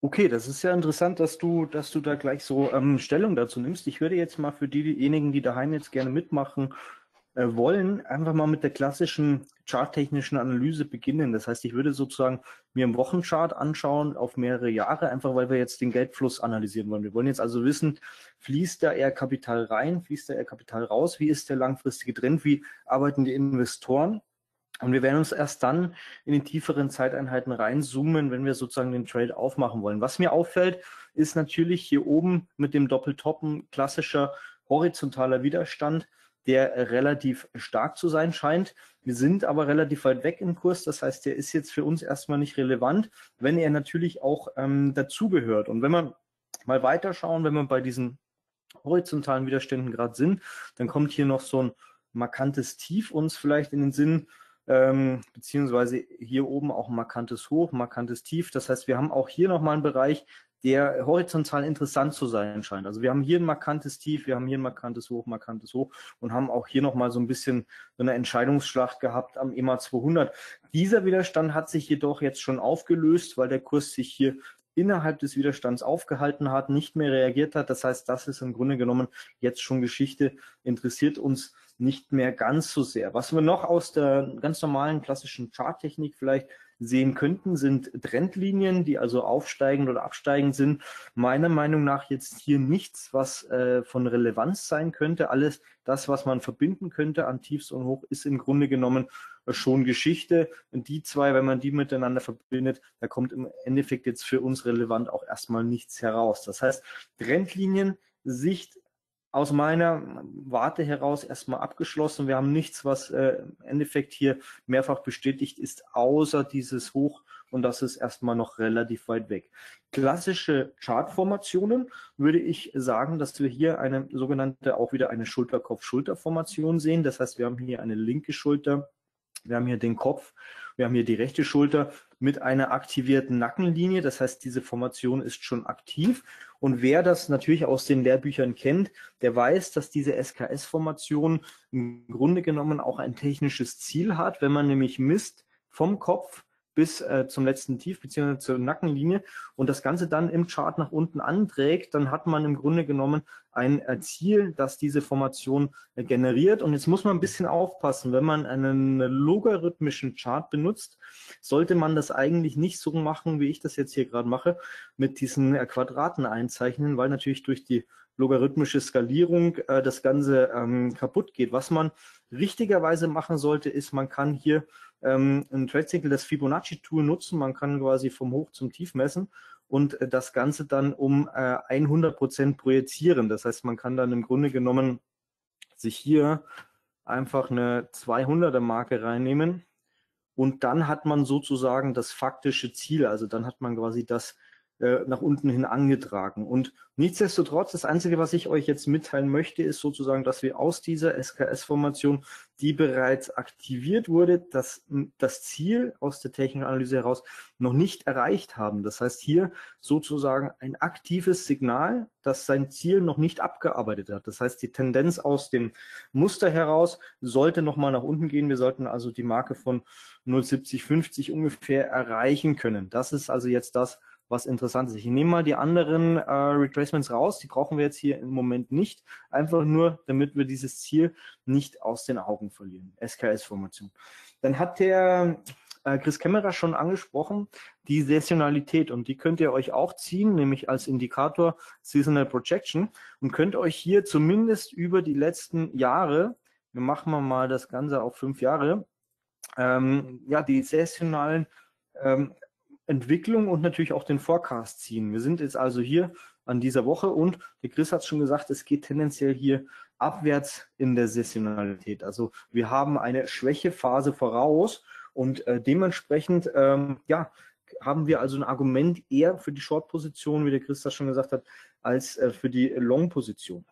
C: Okay, das ist ja interessant, dass du, dass du da gleich so ähm, Stellung dazu nimmst. Ich würde jetzt mal für diejenigen, die daheim jetzt gerne mitmachen äh, wollen, einfach mal mit der klassischen charttechnischen Analyse beginnen. Das heißt, ich würde sozusagen mir einen Wochenchart anschauen auf mehrere Jahre, einfach weil wir jetzt den Geldfluss analysieren wollen. Wir wollen jetzt also wissen, fließt da eher Kapital rein, fließt da eher Kapital raus, wie ist der langfristige Trend, wie arbeiten die Investoren? Und wir werden uns erst dann in den tieferen Zeiteinheiten reinzoomen, wenn wir sozusagen den Trade aufmachen wollen. Was mir auffällt, ist natürlich hier oben mit dem Doppeltoppen klassischer horizontaler Widerstand, der relativ stark zu sein scheint. Wir sind aber relativ weit weg im Kurs. Das heißt, der ist jetzt für uns erstmal nicht relevant, wenn er natürlich auch ähm, dazugehört. Und wenn wir mal weiterschauen, wenn wir bei diesen horizontalen Widerständen gerade sind, dann kommt hier noch so ein markantes Tief uns vielleicht in den Sinn, ähm, beziehungsweise hier oben auch ein markantes Hoch, markantes Tief. Das heißt, wir haben auch hier nochmal einen Bereich, der horizontal interessant zu sein scheint. Also wir haben hier ein markantes Tief, wir haben hier ein markantes Hoch, markantes Hoch und haben auch hier nochmal so ein bisschen so eine Entscheidungsschlacht gehabt am EMA 200. Dieser Widerstand hat sich jedoch jetzt schon aufgelöst, weil der Kurs sich hier innerhalb des Widerstands aufgehalten hat, nicht mehr reagiert hat. Das heißt, das ist im Grunde genommen jetzt schon Geschichte, interessiert uns nicht mehr ganz so sehr. Was wir noch aus der ganz normalen klassischen Charttechnik vielleicht sehen könnten, sind Trendlinien, die also aufsteigend oder absteigend sind. Meiner Meinung nach jetzt hier nichts, was äh, von Relevanz sein könnte. Alles das, was man verbinden könnte an Tiefs und Hoch, ist im Grunde genommen äh, schon Geschichte. Und die zwei, wenn man die miteinander verbindet, da kommt im Endeffekt jetzt für uns relevant auch erstmal nichts heraus. Das heißt, Trendlinien, Sicht aus meiner Warte heraus erstmal abgeschlossen. Wir haben nichts, was äh, im Endeffekt hier mehrfach bestätigt ist, außer dieses Hoch und das ist erstmal noch relativ weit weg. Klassische Chartformationen würde ich sagen, dass wir hier eine sogenannte auch wieder eine Schulterkopf-Schulter-Formation sehen. Das heißt, wir haben hier eine linke Schulter, wir haben hier den Kopf, wir haben hier die rechte Schulter mit einer aktivierten Nackenlinie. Das heißt, diese Formation ist schon aktiv. Und wer das natürlich aus den Lehrbüchern kennt, der weiß, dass diese SKS-Formation im Grunde genommen auch ein technisches Ziel hat. Wenn man nämlich misst vom Kopf bis äh, zum letzten Tief bzw. zur Nackenlinie und das Ganze dann im Chart nach unten anträgt, dann hat man im Grunde genommen ein äh, Ziel, das diese Formation äh, generiert. Und jetzt muss man ein bisschen aufpassen, wenn man einen logarithmischen Chart benutzt, sollte man das eigentlich nicht so machen, wie ich das jetzt hier gerade mache, mit diesen äh, Quadraten einzeichnen, weil natürlich durch die logarithmische Skalierung äh, das Ganze ähm, kaputt geht. Was man richtigerweise machen sollte, ist, man kann hier ähm, ein Trade-Cycle, das Fibonacci-Tool nutzen. Man kann quasi vom Hoch zum Tief messen und äh, das Ganze dann um äh, 100 Prozent projizieren. Das heißt, man kann dann im Grunde genommen sich hier einfach eine 200er Marke reinnehmen und dann hat man sozusagen das faktische Ziel. Also dann hat man quasi das äh, nach unten hin angetragen. Und nichtsdestotrotz, das Einzige, was ich euch jetzt mitteilen möchte, ist sozusagen, dass wir aus dieser SKS-Formation, die bereits aktiviert wurde, das, das Ziel aus der Technikanalyse heraus noch nicht erreicht haben. Das heißt, hier sozusagen ein aktives Signal, das sein Ziel noch nicht abgearbeitet hat. Das heißt, die Tendenz aus dem Muster heraus sollte nochmal nach unten gehen. Wir sollten also die Marke von 0,7050 ungefähr erreichen können. Das ist also jetzt das, was interessant ist. Ich nehme mal die anderen äh, Retracements raus, die brauchen wir jetzt hier im Moment nicht, einfach nur, damit wir dieses Ziel nicht aus den Augen verlieren. SKS-Formation. Dann hat der äh, Chris Kämmerer schon angesprochen, die Saisonalität und die könnt ihr euch auch ziehen, nämlich als Indikator Seasonal Projection und könnt euch hier zumindest über die letzten Jahre, wir machen mal das Ganze auf fünf Jahre, ähm, ja, die saisonalen ähm, Entwicklung und natürlich auch den Forecast ziehen. Wir sind jetzt also hier an dieser Woche und der Chris hat schon gesagt, es geht tendenziell hier abwärts in der Saisonalität. Also wir haben eine Schwächephase voraus und äh, dementsprechend ähm, ja, haben wir also ein Argument eher für die Short-Position, wie der Chris das schon gesagt hat, als äh, für die Long-Position.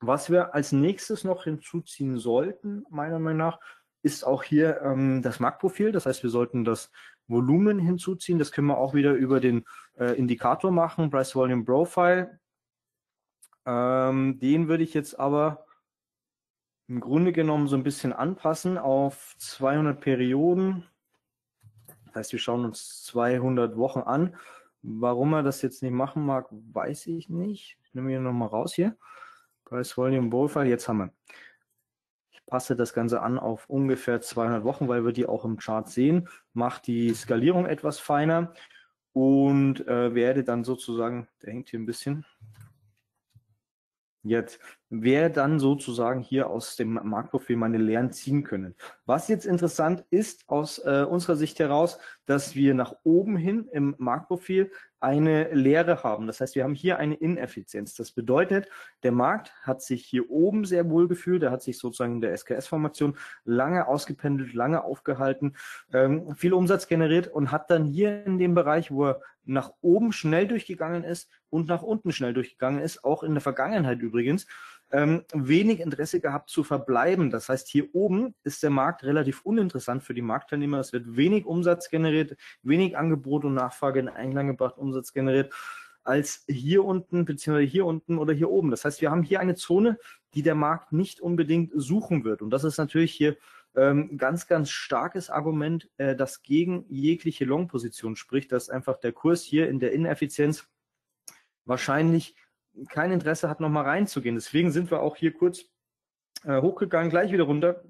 C: Was wir als nächstes noch hinzuziehen sollten, meiner Meinung nach, ist auch hier ähm, das Marktprofil. Das heißt, wir sollten das Volumen hinzuziehen. Das können wir auch wieder über den äh, Indikator machen, Price Volume Profile. Ähm, den würde ich jetzt aber im Grunde genommen so ein bisschen anpassen auf 200 Perioden. Das heißt, wir schauen uns 200 Wochen an. Warum er das jetzt nicht machen mag, weiß ich nicht. Ich nehme ihn nochmal raus hier. Price Volume Profile, jetzt haben wir passe das Ganze an auf ungefähr 200 Wochen, weil wir die auch im Chart sehen, mache die Skalierung etwas feiner und äh, werde dann sozusagen, der hängt hier ein bisschen, jetzt, wer dann sozusagen hier aus dem Marktprofil meine Lehren ziehen können. Was jetzt interessant ist aus äh, unserer Sicht heraus, dass wir nach oben hin im Marktprofil eine Leere haben. Das heißt, wir haben hier eine Ineffizienz. Das bedeutet, der Markt hat sich hier oben sehr wohl gefühlt. Er hat sich sozusagen in der SKS-Formation lange ausgependelt, lange aufgehalten, ähm, viel Umsatz generiert und hat dann hier in dem Bereich, wo er nach oben schnell durchgegangen ist und nach unten schnell durchgegangen ist, auch in der Vergangenheit übrigens, ähm, wenig Interesse gehabt zu verbleiben. Das heißt, hier oben ist der Markt relativ uninteressant für die Marktteilnehmer. Es wird wenig Umsatz generiert, wenig Angebot und Nachfrage in Einklang gebracht, Umsatz generiert als hier unten, beziehungsweise hier unten oder hier oben. Das heißt, wir haben hier eine Zone, die der Markt nicht unbedingt suchen wird. Und das ist natürlich hier ähm, ganz, ganz starkes Argument, äh, das gegen jegliche Long-Position spricht, dass einfach der Kurs hier in der Ineffizienz wahrscheinlich kein Interesse hat, nochmal reinzugehen. Deswegen sind wir auch hier kurz äh, hochgegangen, gleich wieder runter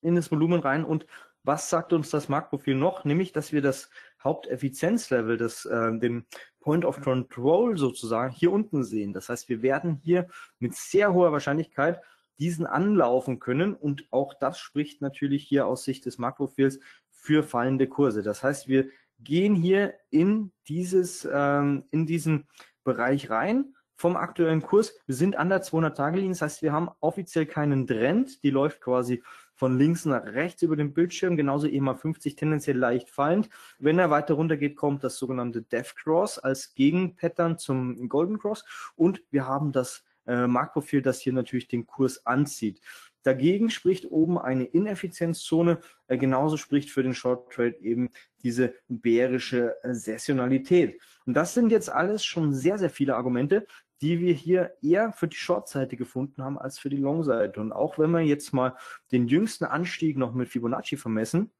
C: in das Volumen rein und was sagt uns das Marktprofil noch? Nämlich, dass wir das Haupteffizienzlevel, das, äh, den Point of Control sozusagen hier unten sehen. Das heißt, wir werden hier mit sehr hoher Wahrscheinlichkeit diesen anlaufen können und auch das spricht natürlich hier aus Sicht des Makroprofils für fallende Kurse. Das heißt, wir gehen hier in dieses, ähm, in diesen Bereich rein vom aktuellen Kurs. Wir sind an der 200-Tage-Linie, das heißt, wir haben offiziell keinen Trend, die läuft quasi von links nach rechts über den Bildschirm, genauso EMA 50 tendenziell leicht fallend. Wenn er weiter runter geht, kommt das sogenannte Death Cross als Gegenpattern zum Golden Cross und wir haben das äh, Marktprofil, das hier natürlich den Kurs anzieht. Dagegen spricht oben eine Ineffizienzzone, äh, genauso spricht für den Short Trade eben diese bärische äh, Sessionalität. Und das sind jetzt alles schon sehr, sehr viele Argumente, die wir hier eher für die Short-Seite gefunden haben als für die Long-Seite. Und auch wenn wir jetzt mal den jüngsten Anstieg noch mit Fibonacci vermessen,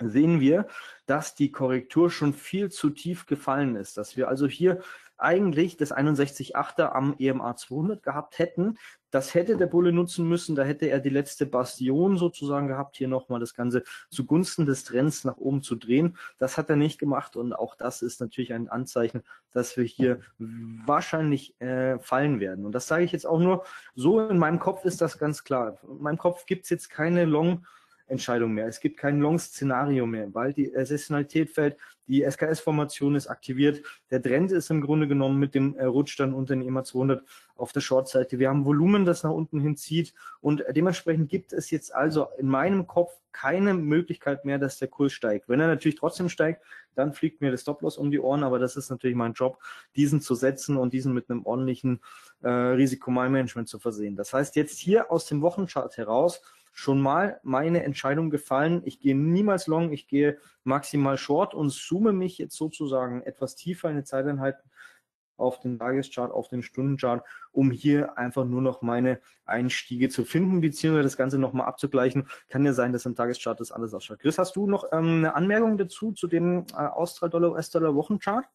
C: sehen wir, dass die Korrektur schon viel zu tief gefallen ist, dass wir also hier eigentlich das 61,8er am EMA 200 gehabt hätten. Das hätte der Bulle nutzen müssen. Da hätte er die letzte Bastion sozusagen gehabt, hier nochmal das Ganze zugunsten des Trends nach oben zu drehen. Das hat er nicht gemacht und auch das ist natürlich ein Anzeichen, dass wir hier wahrscheinlich äh, fallen werden. Und das sage ich jetzt auch nur so. In meinem Kopf ist das ganz klar. In meinem Kopf gibt es jetzt keine Long- Entscheidung mehr. Es gibt kein Long-Szenario mehr, weil die Saisonalität fällt, die SKS-Formation ist aktiviert. Der Trend ist im Grunde genommen mit dem äh, Rutsch dann unter den EMA 200 auf der Short-Seite. Wir haben Volumen, das nach unten hinzieht und dementsprechend gibt es jetzt also in meinem Kopf keine Möglichkeit mehr, dass der Kurs steigt. Wenn er natürlich trotzdem steigt, dann fliegt mir der Stop-Loss um die Ohren, aber das ist natürlich mein Job, diesen zu setzen und diesen mit einem ordentlichen äh, Risikomanagement zu versehen. Das heißt, jetzt hier aus dem Wochenchart heraus schon mal meine Entscheidung gefallen. Ich gehe niemals long, ich gehe maximal short und zoome mich jetzt sozusagen etwas tiefer in die Zeiteinheiten auf den Tageschart, auf den Stundenchart, um hier einfach nur noch meine Einstiege zu finden, beziehungsweise das Ganze nochmal abzugleichen. Kann ja sein, dass im Tageschart das alles ausschaut. Chris, hast du noch ähm, eine Anmerkung dazu, zu dem äh, Austral-Dollar, US-Dollar Wochenchart?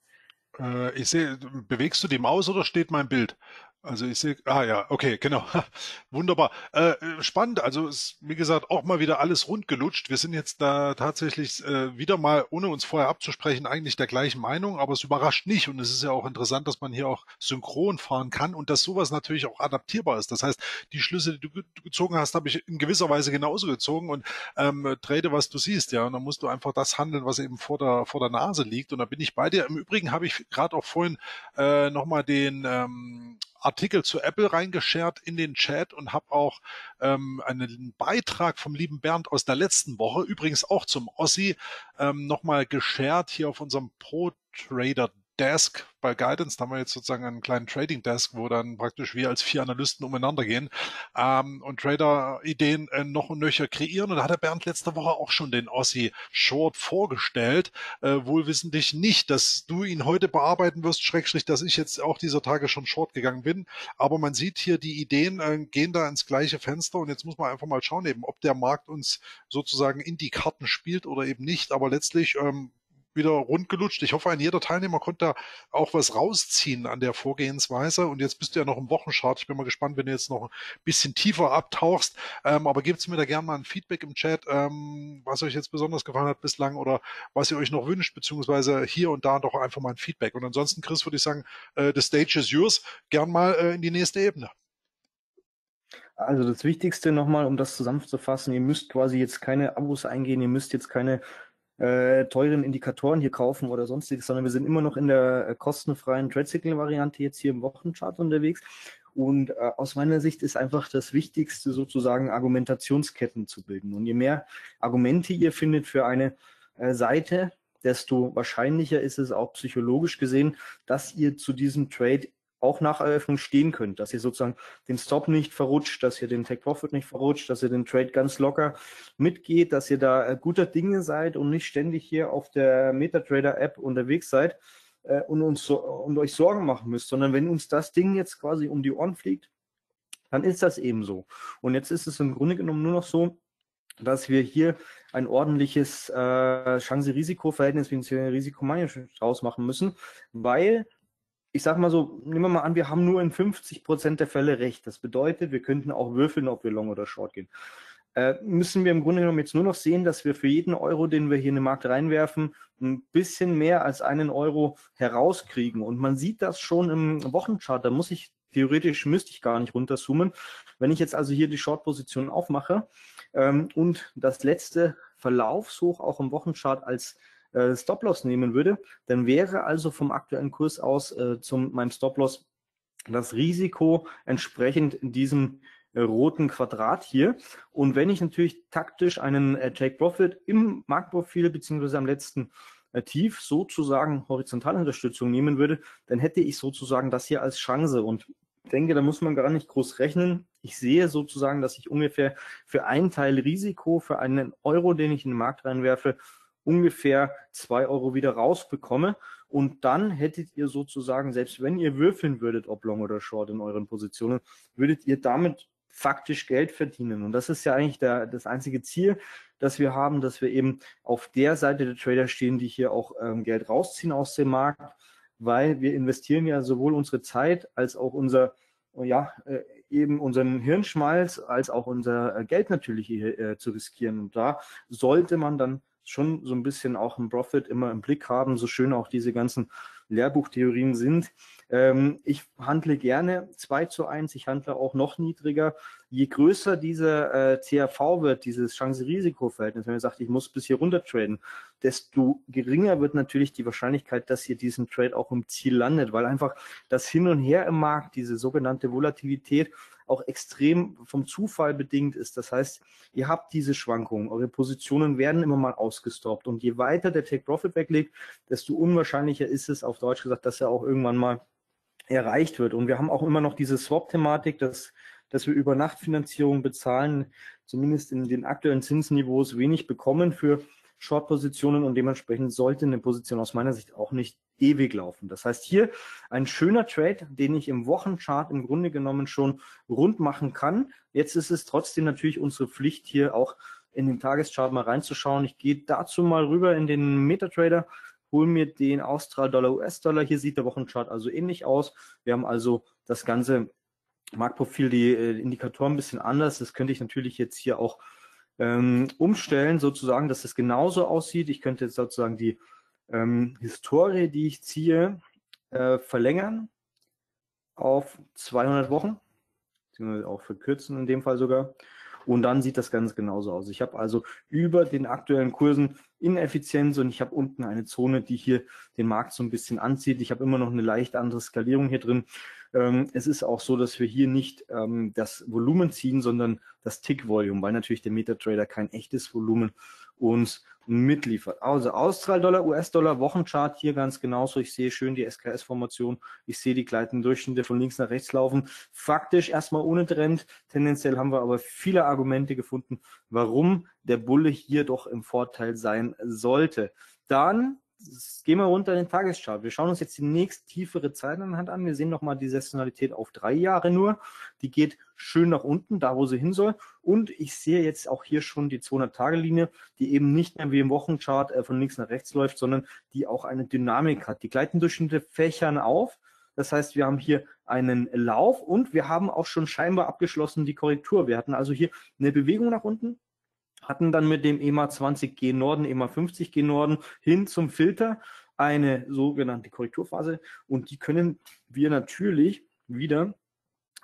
B: Äh, ich sehe, bewegst du die Maus oder steht mein Bild? Also ich sehe, ah ja, okay, genau. (laughs) Wunderbar. Äh, spannend, also ist, wie gesagt, auch mal wieder alles rund gelutscht. Wir sind jetzt da tatsächlich äh, wieder mal, ohne uns vorher abzusprechen, eigentlich der gleichen Meinung, aber es überrascht nicht. Und es ist ja auch interessant, dass man hier auch synchron fahren kann und dass sowas natürlich auch adaptierbar ist. Das heißt, die Schlüsse, die du, du gezogen hast, habe ich in gewisser Weise genauso gezogen und ähm, trade, was du siehst, ja. Und dann musst du einfach das handeln, was eben vor der, vor der Nase liegt. Und da bin ich bei dir. Im Übrigen habe ich gerade auch vorhin äh, nochmal den ähm, Artikel zu Apple reingeschert in den Chat und habe auch ähm, einen Beitrag vom lieben Bernd aus der letzten Woche, übrigens auch zum Ossi, ähm, nochmal geshared hier auf unserem Pro Trader Desk bei Guidance, da haben wir jetzt sozusagen einen kleinen Trading Desk, wo dann praktisch wir als vier Analysten umeinander gehen ähm, und Trader-Ideen äh, noch und nöcher kreieren. Und da hat der Bernd letzte Woche auch schon den Aussie Short vorgestellt, äh, wohlwissentlich nicht, dass du ihn heute bearbeiten wirst, Schrägstrich, dass ich jetzt auch dieser Tage schon Short gegangen bin. Aber man sieht hier, die Ideen äh, gehen da ins gleiche Fenster und jetzt muss man einfach mal schauen, eben, ob der Markt uns sozusagen in die Karten spielt oder eben nicht. Aber letztlich ähm, wieder rund gelutscht. Ich hoffe, ein jeder Teilnehmer konnte da auch was rausziehen an der Vorgehensweise. Und jetzt bist du ja noch im Wochenchart. Ich bin mal gespannt, wenn du jetzt noch ein bisschen tiefer abtauchst. Ähm, aber gebt mir da gerne mal ein Feedback im Chat, ähm, was euch jetzt besonders gefallen hat bislang oder was ihr euch noch wünscht, beziehungsweise hier und da doch einfach mal ein Feedback. Und ansonsten, Chris, würde ich sagen, äh, the stage is yours. Gern mal äh, in die nächste Ebene.
C: Also das Wichtigste nochmal, um das zusammenzufassen, ihr müsst quasi jetzt keine Abos eingehen, ihr müsst jetzt keine äh, teuren Indikatoren hier kaufen oder sonstiges, sondern wir sind immer noch in der äh, kostenfreien Trade-Signal-Variante jetzt hier im Wochenchart unterwegs. Und äh, aus meiner Sicht ist einfach das Wichtigste sozusagen Argumentationsketten zu bilden. Und je mehr Argumente ihr findet für eine äh, Seite, desto wahrscheinlicher ist es auch psychologisch gesehen, dass ihr zu diesem Trade auch nach Eröffnung stehen könnt, dass ihr sozusagen den Stop nicht verrutscht, dass ihr den Take Profit nicht verrutscht, dass ihr den Trade ganz locker mitgeht, dass ihr da äh, guter Dinge seid und nicht ständig hier auf der MetaTrader App unterwegs seid äh, und uns und euch Sorgen machen müsst, sondern wenn uns das Ding jetzt quasi um die Ohren fliegt, dann ist das eben so. Und jetzt ist es im Grunde genommen nur noch so, dass wir hier ein ordentliches äh, Chance-Risiko-Verhältnis bzw. Risikomanagement draus machen müssen, weil ich sag mal so, nehmen wir mal an, wir haben nur in 50 Prozent der Fälle recht. Das bedeutet, wir könnten auch würfeln, ob wir long oder short gehen. äh, müssen wir im Grunde genommen jetzt nur noch sehen, dass wir für jeden Euro, den wir hier in den Markt reinwerfen, ein bisschen mehr als einen Euro herauskriegen. Und man sieht das schon im Wochenchart. Da muss ich theoretisch müsste ich gar nicht runterzoomen. Wenn ich jetzt also hier die Short-Position aufmache ähm, und das letzte Verlaufshoch auch im Wochenchart als äh, Stop-Loss nehmen würde, dann wäre also vom aktuellen Kurs aus äh, zum meinem Stop-Loss das Risiko entsprechend in diesem äh, roten Quadrat hier. Und wenn ich natürlich taktisch einen äh, Take Profit im Marktprofil beziehungsweise am letzten äh, Tief sozusagen horizontale Unterstützung nehmen würde, dann hätte ich sozusagen das hier als Chance und denke, da muss man gar nicht groß rechnen. Ich sehe sozusagen, dass ich ungefähr für einen Teil Risiko, für einen Euro, den ich in den Markt reinwerfe, ungefähr zwei Euro wieder rausbekomme. Und dann hättet ihr sozusagen, selbst wenn ihr würfeln würdet, ob Long oder Short in euren Positionen, würdet ihr damit faktisch Geld verdienen. Und das ist ja eigentlich der, das einzige Ziel, das wir haben, dass wir eben auf der Seite der Trader stehen, die hier auch ähm, Geld rausziehen aus dem Markt, weil wir investieren ja sowohl unsere Zeit als auch unser, ja, äh, eben unseren Hirnschmalz als auch unser äh, Geld natürlich hier äh, zu riskieren. Und da sollte man dann schon so ein bisschen auch einen Profit immer im Blick haben, so schön auch diese ganzen Lehrbuchtheorien sind. Ähm, ich handle gerne 2 zu 1, ich handle auch noch niedriger. Je größer dieser äh, CRV wird, dieses Chance-Risiko-Verhältnis, wenn man sagt, ich muss bis hier runter traden, desto geringer wird natürlich die Wahrscheinlichkeit, dass ihr diesen Trade auch im Ziel landet, weil einfach das Hin und Her im Markt, diese sogenannte Volatilität, auch extrem vom Zufall bedingt ist. Das heißt, ihr habt diese Schwankungen, eure Positionen werden immer mal ausgestoppt und je weiter der Take Profit weglegt, desto unwahrscheinlicher ist es, auf Deutsch gesagt, dass er auch irgendwann mal erreicht wird. Und wir haben auch immer noch diese Swap-Thematik, dass, dass wir über Nachtfinanzierung bezahlen, zumindest in den aktuellen Zinsniveaus wenig bekommen für Short-Positionen und dementsprechend sollte eine Position aus meiner Sicht auch nicht ewig laufen. Das heißt hier ein schöner Trade, den ich im Wochenchart im Grunde genommen schon rund machen kann. Jetzt ist es trotzdem natürlich unsere Pflicht hier auch in den Tageschart mal reinzuschauen. Ich gehe dazu mal rüber in den MetaTrader, hole mir den Austral-Dollar, US-Dollar. Hier sieht der Wochenchart also ähnlich aus. Wir haben also das ganze Marktprofil, die äh, Indikatoren ein bisschen anders. Das könnte ich natürlich jetzt hier auch ähm, umstellen, sozusagen, dass es genauso aussieht. Ich könnte jetzt sozusagen die ähm, Historie, die ich ziehe, äh, verlängern auf 200 Wochen, auch verkürzen in dem Fall sogar. Und dann sieht das ganz genauso aus. Ich habe also über den aktuellen Kursen Ineffizienz und ich habe unten eine Zone, die hier den Markt so ein bisschen anzieht. Ich habe immer noch eine leicht andere Skalierung hier drin. Ähm, es ist auch so, dass wir hier nicht ähm, das Volumen ziehen, sondern das Tick-Volume, weil natürlich der MetaTrader kein echtes Volumen uns mitliefert. Also Austral-Dollar, US-Dollar, Wochenchart hier ganz genauso. Ich sehe schön die SKS-Formation. Ich sehe die gleitenden Durchschnitte von links nach rechts laufen. Faktisch erstmal ohne Trend. Tendenziell haben wir aber viele Argumente gefunden, warum der Bulle hier doch im Vorteil sein sollte. Dann gehen wir runter in den Tageschart. Wir schauen uns jetzt die nächst tiefere Zeitanhand an. Wir sehen nochmal die Saisonalität auf drei Jahre nur. Die geht schön nach unten, da wo sie hin soll. Und ich sehe jetzt auch hier schon die 200-Tage-Linie, die eben nicht mehr wie im Wochenchart äh, von links nach rechts läuft, sondern die auch eine Dynamik hat. Die Gleitendurchschnitte fächern auf. Das heißt, wir haben hier einen Lauf und wir haben auch schon scheinbar abgeschlossen die Korrektur. Wir hatten also hier eine Bewegung nach unten, hatten dann mit dem EMA 20 G Norden, EMA 50 G Norden hin zum Filter eine sogenannte Korrekturphase und die können wir natürlich wieder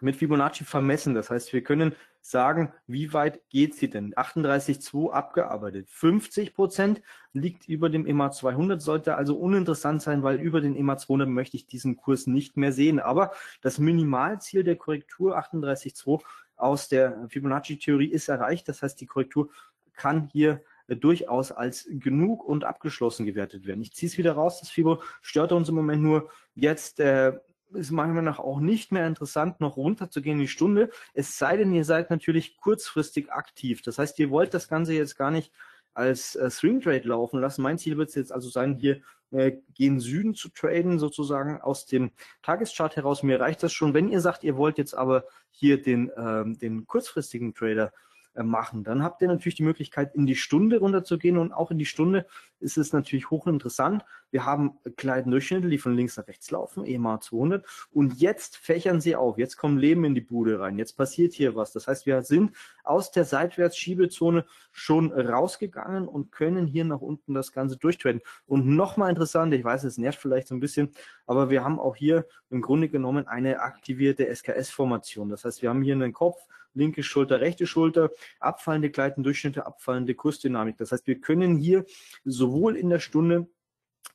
C: mit Fibonacci vermessen. Das heißt, wir können sagen, wie weit geht sie denn? 38,2 abgearbeitet. 50 Prozent liegt über dem EMA 200, sollte also uninteressant sein, weil über den EMA 200 möchte ich diesen Kurs nicht mehr sehen. Aber das Minimalziel der Korrektur 38,2 aus der Fibonacci-Theorie ist erreicht. Das heißt, die Korrektur kann hier äh, durchaus als genug und abgeschlossen gewertet werden. Ich ziehe es wieder raus, das Fibo stört uns im Moment nur. Jetzt äh, ist meiner Meinung nach auch nicht mehr interessant, noch runterzugehen in die Stunde. Es sei denn, ihr seid natürlich kurzfristig aktiv. Das heißt, ihr wollt das Ganze jetzt gar nicht als äh, Swing Trade laufen lassen. Mein Ziel wird es jetzt also sein, hier äh, gen Süden zu traden, sozusagen aus dem Tageschart heraus. Mir reicht das schon. Wenn ihr sagt, ihr wollt jetzt aber hier den, ähm, den kurzfristigen Trader machen. Dann habt ihr natürlich die Möglichkeit, in die Stunde runterzugehen und auch in die Stunde ist es natürlich hochinteressant. Wir haben Kleidendurchschnitte, die von links nach rechts laufen, EMA 200 und jetzt fächern sie auf, jetzt kommen Leben in die Bude rein, jetzt passiert hier was. Das heißt, wir sind aus der Seitwärtsschiebezone schon rausgegangen und können hier nach unten das Ganze durchtraden. Und nochmal interessant, ich weiß, es nervt vielleicht so ein bisschen, aber wir haben auch hier im Grunde genommen eine aktivierte SKS-Formation. Das heißt, wir haben hier einen Kopf, linke Schulter, rechte Schulter, abfallende Gleitendurchschnitte, abfallende Kursdynamik. Das heißt, wir können hier sowohl in der Stunde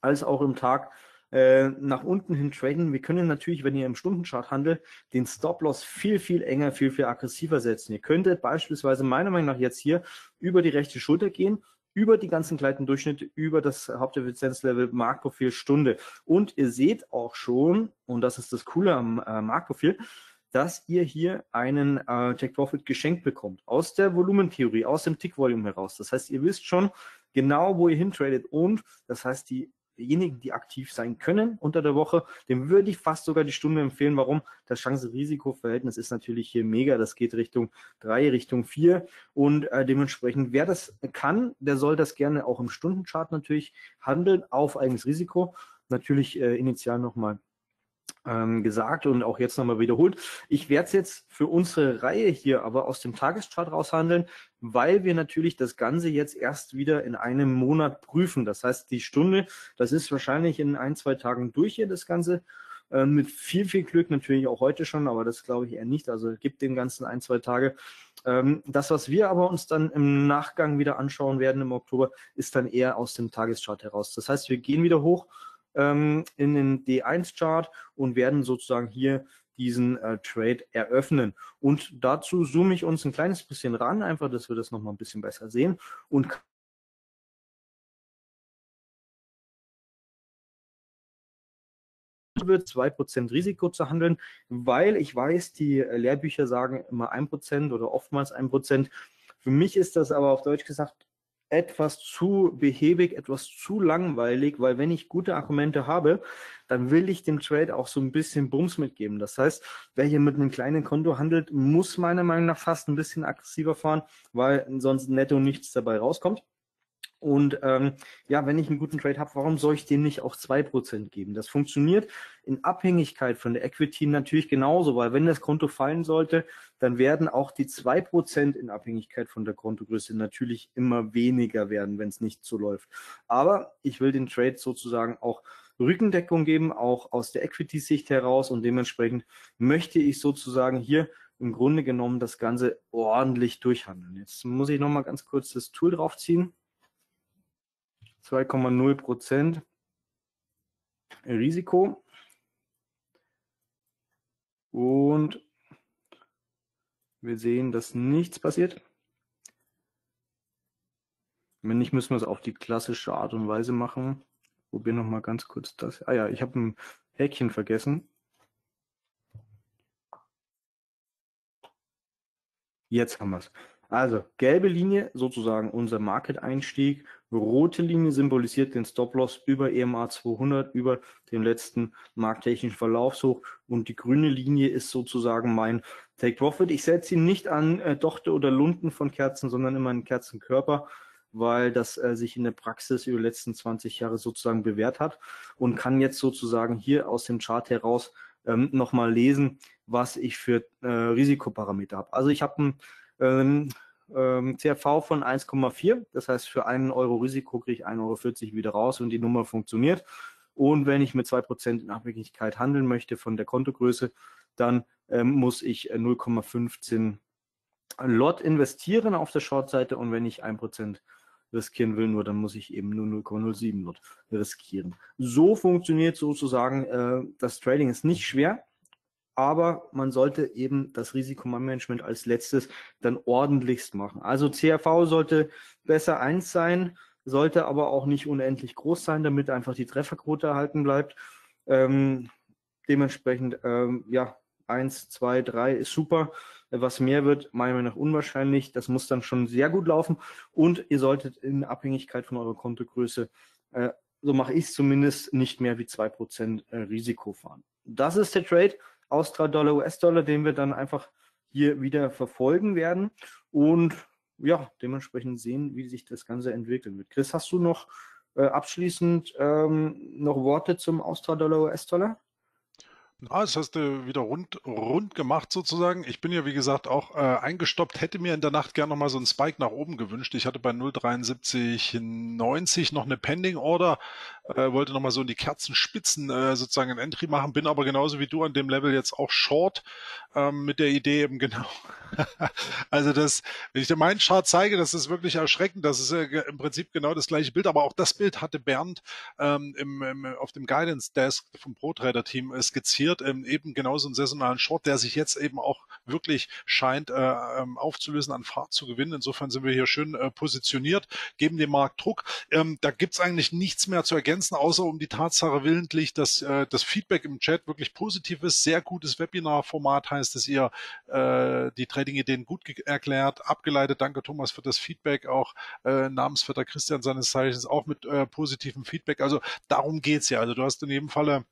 C: als auch im Tag äh, nach unten hin traden. Wir können natürlich, wenn ihr im Stundenchart handelt, den Stop-Loss viel, viel enger, viel, viel aggressiver setzen. Ihr könntet beispielsweise meiner Meinung nach jetzt hier über die rechte Schulter gehen, über die ganzen Gleitendurchschnitte, über das Haupteffizienzlevel Marktprofil Stunde. Und ihr seht auch schon, und das ist das Coole am äh, Marktprofil, dass ihr hier einen äh, Take Profit geschenkt bekommt. Aus der Volumentheorie, aus dem Tick Volume heraus. Das heißt, ihr wisst schon genau, wo ihr hintradet und das heißt, diejenigen, die aktiv sein können unter der Woche, dem würde ich fast sogar die Stunde empfehlen. Warum? Das Chance-Risiko-Verhältnis ist natürlich hier mega. Das geht Richtung drei, Richtung vier und äh, dementsprechend, wer das kann, der soll das gerne auch im Stundenchart natürlich handeln auf eigenes Risiko. Natürlich äh, initial nochmal ähm, gesagt und auch jetzt nochmal wiederholt. Ich werde es jetzt für unsere Reihe hier aber aus dem Tageschart raushandeln, weil wir natürlich das Ganze jetzt erst wieder in einem Monat prüfen. Das heißt, die Stunde, das ist wahrscheinlich in ein, zwei Tagen durch hier das Ganze. Äh, mit viel, viel Glück natürlich auch heute schon, aber das glaube ich eher nicht. Also gibt dem Ganzen ein, zwei Tage. Ähm, das, was wir aber uns dann im Nachgang wieder anschauen werden im Oktober, ist dann eher aus dem Tageschart heraus. Das heißt, wir gehen wieder hoch ähm, in den D1-Chart und werden sozusagen hier diesen äh, Trade eröffnen. Und dazu zoome ich uns ein kleines bisschen ran, einfach, dass wir das nochmal ein bisschen besser sehen und wird, 2% Risiko zu handeln, weil ich weiß, die Lehrbücher sagen immer 1% oder oftmals 1%. Für mich ist das aber auf Deutsch gesagt etwas zu behäbig, etwas zu langweilig, weil wenn ich gute Argumente habe, dann will ich dem Trade auch so ein bisschen Bums mitgeben. Das heißt, wer hier mit einem kleinen Konto handelt, muss meiner Meinung nach fast ein bisschen aggressiver fahren, weil sonst netto nichts dabei rauskommt. Und ähm, ja, wenn ich einen guten Trade habe, warum soll ich dem nicht auch zwei Prozent geben? Das funktioniert in Abhängigkeit von der Equity natürlich genauso, weil wenn das Konto fallen sollte, dann werden auch die zwei Prozent in Abhängigkeit von der Kontogröße natürlich immer weniger werden, wenn es nicht so läuft. Aber ich will den Trade sozusagen auch Rückendeckung geben, auch aus der Equity-Sicht heraus und dementsprechend möchte ich sozusagen hier im Grunde genommen das Ganze ordentlich durchhandeln. Jetzt muss ich nochmal ganz kurz das Tool draufziehen. 2,0 Prozent Risiko. Und wir sehen, dass nichts passiert. Wenn nicht, müssen wir es auf die klassische Art und Weise machen. Probieren noch mal ganz kurz das. Ah ja, ich habe ein Häkchen vergessen. Jetzt haben wir es. Also, gelbe Linie sozusagen unser Market-Einstieg. Rote Linie symbolisiert den Stop-Loss über EMA 200, über dem letzten markttechnischen Verlaufshoch. Und die grüne Linie ist sozusagen mein Take-Profit. Ich setze ihn nicht an äh, Dochte oder Lunden von Kerzen, sondern immer einen Kerzenkörper, weil das äh, sich in der Praxis über die letzten 20 Jahre sozusagen bewährt hat und kann jetzt sozusagen hier aus dem Chart heraus ähm, nochmal lesen, was ich für äh, Risikoparameter habe. Also ich habe ein ähm, ähm, CRV von 1,4. Das heißt, für einen Euro Risiko kriege ich 1,40 Euro wieder raus und die Nummer funktioniert. Und wenn ich mit 2% in Abhängigkeit handeln möchte von der Kontogröße, dann ähm, muss ich 0,15 äh, Lot investieren auf der Short-Seite und wenn ich 1% riskieren will, nur dann muss ich eben nur 0,07 Lot riskieren. So funktioniert sozusagen äh, das Trading. Ist nicht schwer, aber man sollte eben das Risikomanagement als letztes dann ordentlichst machen. Also CRV sollte besser eins sein, sollte aber auch nicht unendlich groß sein, damit einfach die Trefferquote erhalten bleibt. Ähm, dementsprechend, ähm, ja, eins, zwei, drei ist super. Was mehr wird, meiner Meinung nach unwahrscheinlich. Das muss dann schon sehr gut laufen. Und ihr solltet in Abhängigkeit von eurer Kontogröße, äh, so mache ich es zumindest, nicht mehr wie zwei Prozent äh, Risiko fahren. Das ist der Trade. Austral-Dollar, US-Dollar, den wir dann einfach hier wieder verfolgen werden. und ja, dementsprechend sehen, wie sich das Ganze entwickeln wird. Chris, hast du noch äh, abschließend ähm, noch Worte zum Australdollar, US-Dollar?
B: Ah, das hast du wieder rund, rund gemacht sozusagen. Ich bin ja, wie gesagt, auch äh, eingestoppt, hätte mir in der Nacht gerne nochmal so einen Spike nach oben gewünscht. Ich hatte bei 0,7390 noch eine Pending Order, äh, wollte nochmal so in die Kerzenspitzen äh, sozusagen ein Entry machen, bin aber genauso wie du an dem Level jetzt auch short ähm, mit der Idee eben (laughs) genau. also das, wenn ich dir meinen Chart zeige, das ist wirklich erschreckend. Das ist äh, im Prinzip genau das gleiche Bild, aber auch das Bild hatte Bernd ähm, im, im, auf dem Guidance Desk vom Pro Trader Team skizziert passiert, ähm, eben genauso einen saisonalen Short, der sich jetzt eben auch wirklich scheint äh, ähm, aufzulösen, an Fahrt zu gewinnen. Insofern sind wir hier schön äh, positioniert, geben dem Markt Druck. Ähm, da gibt's eigentlich nichts mehr zu ergänzen, außer um die Tatsache willentlich, dass äh, das Feedback im Chat wirklich positiv ist. Sehr gutes Webinar-Format heißt es, ihr äh, die Trading-Ideen gut erklärt, abgeleitet. Danke Thomas für das Feedback, auch äh, Namensvetter Christian seines Zeichens auch mit äh, positivem Feedback. Also darum geht's ja. Also du hast in jedem Falle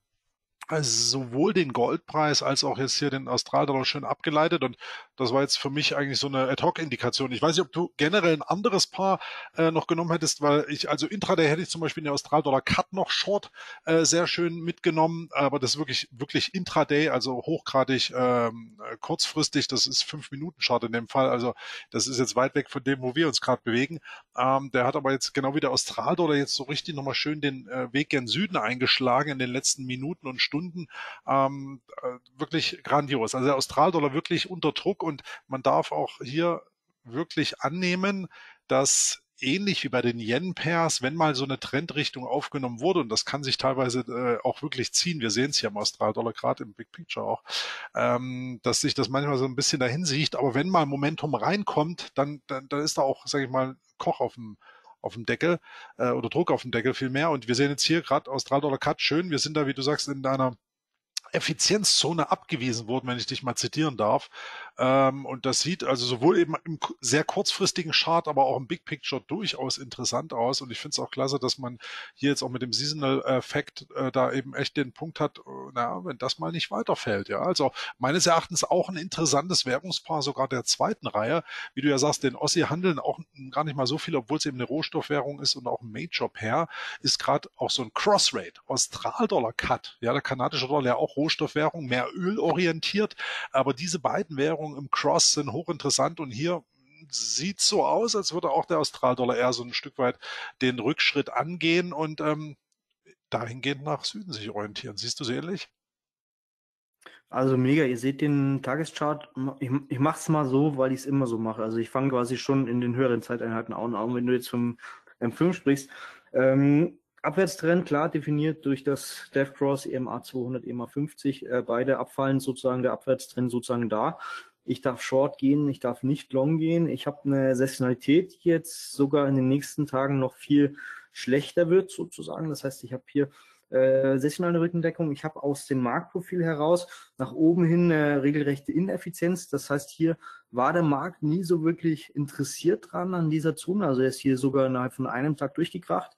B: also sowohl den Goldpreis als auch jetzt hier den Australdollar schön abgeleitet und das war jetzt für mich eigentlich so eine Ad-Hoc-Indikation. Ich weiß nicht, ob du generell ein anderes Paar äh, noch genommen hättest, weil ich, also Intraday hätte ich zum Beispiel den Australdollar Cut noch Short äh, sehr schön mitgenommen, aber das ist wirklich, wirklich Intraday, also hochgradig ähm, kurzfristig, das ist fünf Minuten Chart in dem Fall, also das ist jetzt weit weg von dem, wo wir uns gerade bewegen. Ähm, der hat aber jetzt genau wie der Australdollar jetzt so richtig nochmal schön den äh, Weg gen Süden eingeschlagen in den letzten Minuten und Stunden. Ähm, äh, wirklich grandios. Also der Australdollar wirklich unter Druck und man darf auch hier wirklich annehmen, dass ähnlich wie bei den Yen-Pairs, wenn mal so eine Trendrichtung aufgenommen wurde, und das kann sich teilweise äh, auch wirklich ziehen, wir sehen es hier im Australdollar, gerade im Big Picture auch, ähm, dass sich das manchmal so ein bisschen dahin sieht, aber wenn mal Momentum reinkommt, dann, dann, dann ist da auch, sage ich mal, Koch auf dem auf dem Deckel äh, oder Druck auf dem Deckel vielmehr. Und wir sehen jetzt hier gerade Australdollar Cut schön. Wir sind da, wie du sagst, in einer Effizienzzone abgewiesen wurden, wenn ich dich mal zitieren darf. Ähm, und das sieht also sowohl eben im sehr kurzfristigen Chart, aber auch im Big Picture durchaus interessant aus. Und ich finde es auch klasse, dass man hier jetzt auch mit dem Seasonal Effekt äh, da eben echt den Punkt hat, äh, na, wenn das mal nicht weiterfällt. Ja, also meines Erachtens auch ein interessantes Währungspaar, sogar der zweiten Reihe. Wie du ja sagst, den Ossi handeln auch gar nicht mal so viel, obwohl es eben eine Rohstoffwährung ist und auch ein Major Pair, ist gerade auch so ein Crossrate, Australdollar Cut. Ja, der kanadische Dollar ja auch Rohstoffwährung, mehr ölorientiert. Aber diese beiden Währungen im Cross sind hochinteressant und hier sieht so aus, als würde auch der Australdollar eher so ein Stück weit den Rückschritt angehen und ähm, dahingehend nach Süden sich orientieren. Siehst du es ähnlich?
C: Also mega, ihr seht den Tageschart. Ich, ich mache es mal so, weil ich es immer so mache. Also ich fange quasi schon in den höheren Zeiteinheiten an, wenn du jetzt vom M5 sprichst. Ähm, Abwärtstrend klar definiert durch das Death Cross EMA 200, EMA 50. Äh, beide abfallen sozusagen der Abwärtstrend sozusagen da. Ich darf Short gehen, ich darf nicht Long gehen. Ich habe eine Saisonalität, die jetzt sogar in den nächsten Tagen noch viel schlechter wird sozusagen. Das heißt, ich habe hier äh, saisonale Rückendeckung. Ich habe aus dem Marktprofil heraus nach oben hin eine regelrechte Ineffizienz. Das heißt, hier war der Markt nie so wirklich interessiert dran an dieser Zone. Also er ist hier sogar innerhalb von einem Tag durchgekracht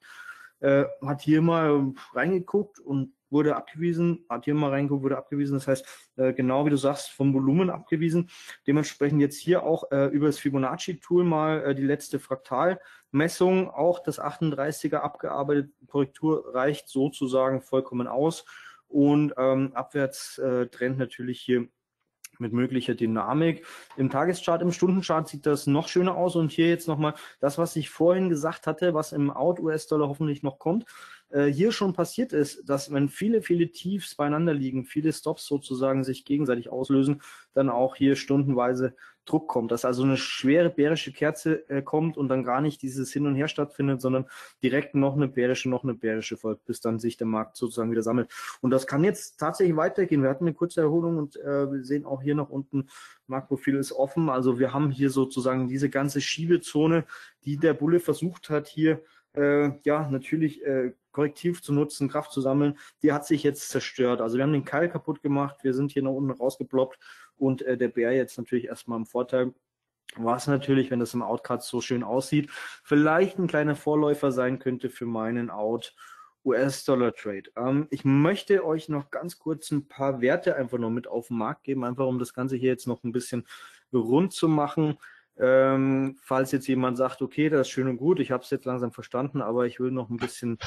C: äh, hat hier mal reingeguckt und wurde abgewiesen, hat hier mal reingeguckt, wurde abgewiesen. Das heißt, äh, genau wie du sagst, vom Volumen abgewiesen. Dementsprechend jetzt hier auch äh, über das Fibonacci-Tool mal äh, die letzte Fraktalmessung, auch das 38er abgearbeitet. Korrektur reicht sozusagen vollkommen aus. Und ähm, Abwärtstrend natürlich hier mit möglicher Dynamik. Im Tageschart, im Stundenchart sieht das noch schöner aus und hier jetzt nochmal das, was ich vorhin gesagt hatte, was im Out-US-Dollar hoffentlich noch kommt äh, hier schon passiert ist, dass wenn viele, viele Tiefs beieinander liegen, viele Stops sozusagen sich gegenseitig auslösen, dann auch hier stundenweise Druck kommt, dass also eine schwere bärische Kerze äh, kommt und dann gar nicht dieses Hin und Her stattfindet, sondern direkt noch eine bärische, noch eine bärische folgt, bis dann sich der Markt sozusagen wieder sammelt. Und das kann jetzt tatsächlich weitergehen. Wir hatten eine kurze Erholung und äh, wir sehen auch hier noch unten, Marktprofil ist offen. Also wir haben hier sozusagen diese ganze Schiebezone, die der Bulle versucht hat, hier äh, ja natürlich äh, korrektiv zu nutzen, Kraft zu sammeln, die hat sich jetzt zerstört. Also wir haben den Keil kaputt gemacht, wir sind hier nach unten rausgeploppt und äh, der Bär jetzt natürlich erstmal im Vorteil. Was natürlich, wenn das im Outcut so schön aussieht, vielleicht ein kleiner Vorläufer sein könnte für meinen Out US-Dollar Trade. Ähm, ich möchte euch noch ganz kurz ein paar Werte einfach noch mit auf den Markt geben, einfach um das Ganze hier jetzt noch ein bisschen rund zu machen. Ähm, falls jetzt jemand sagt, okay, das ist schön und gut, ich habe es jetzt langsam verstanden, aber ich will noch ein bisschen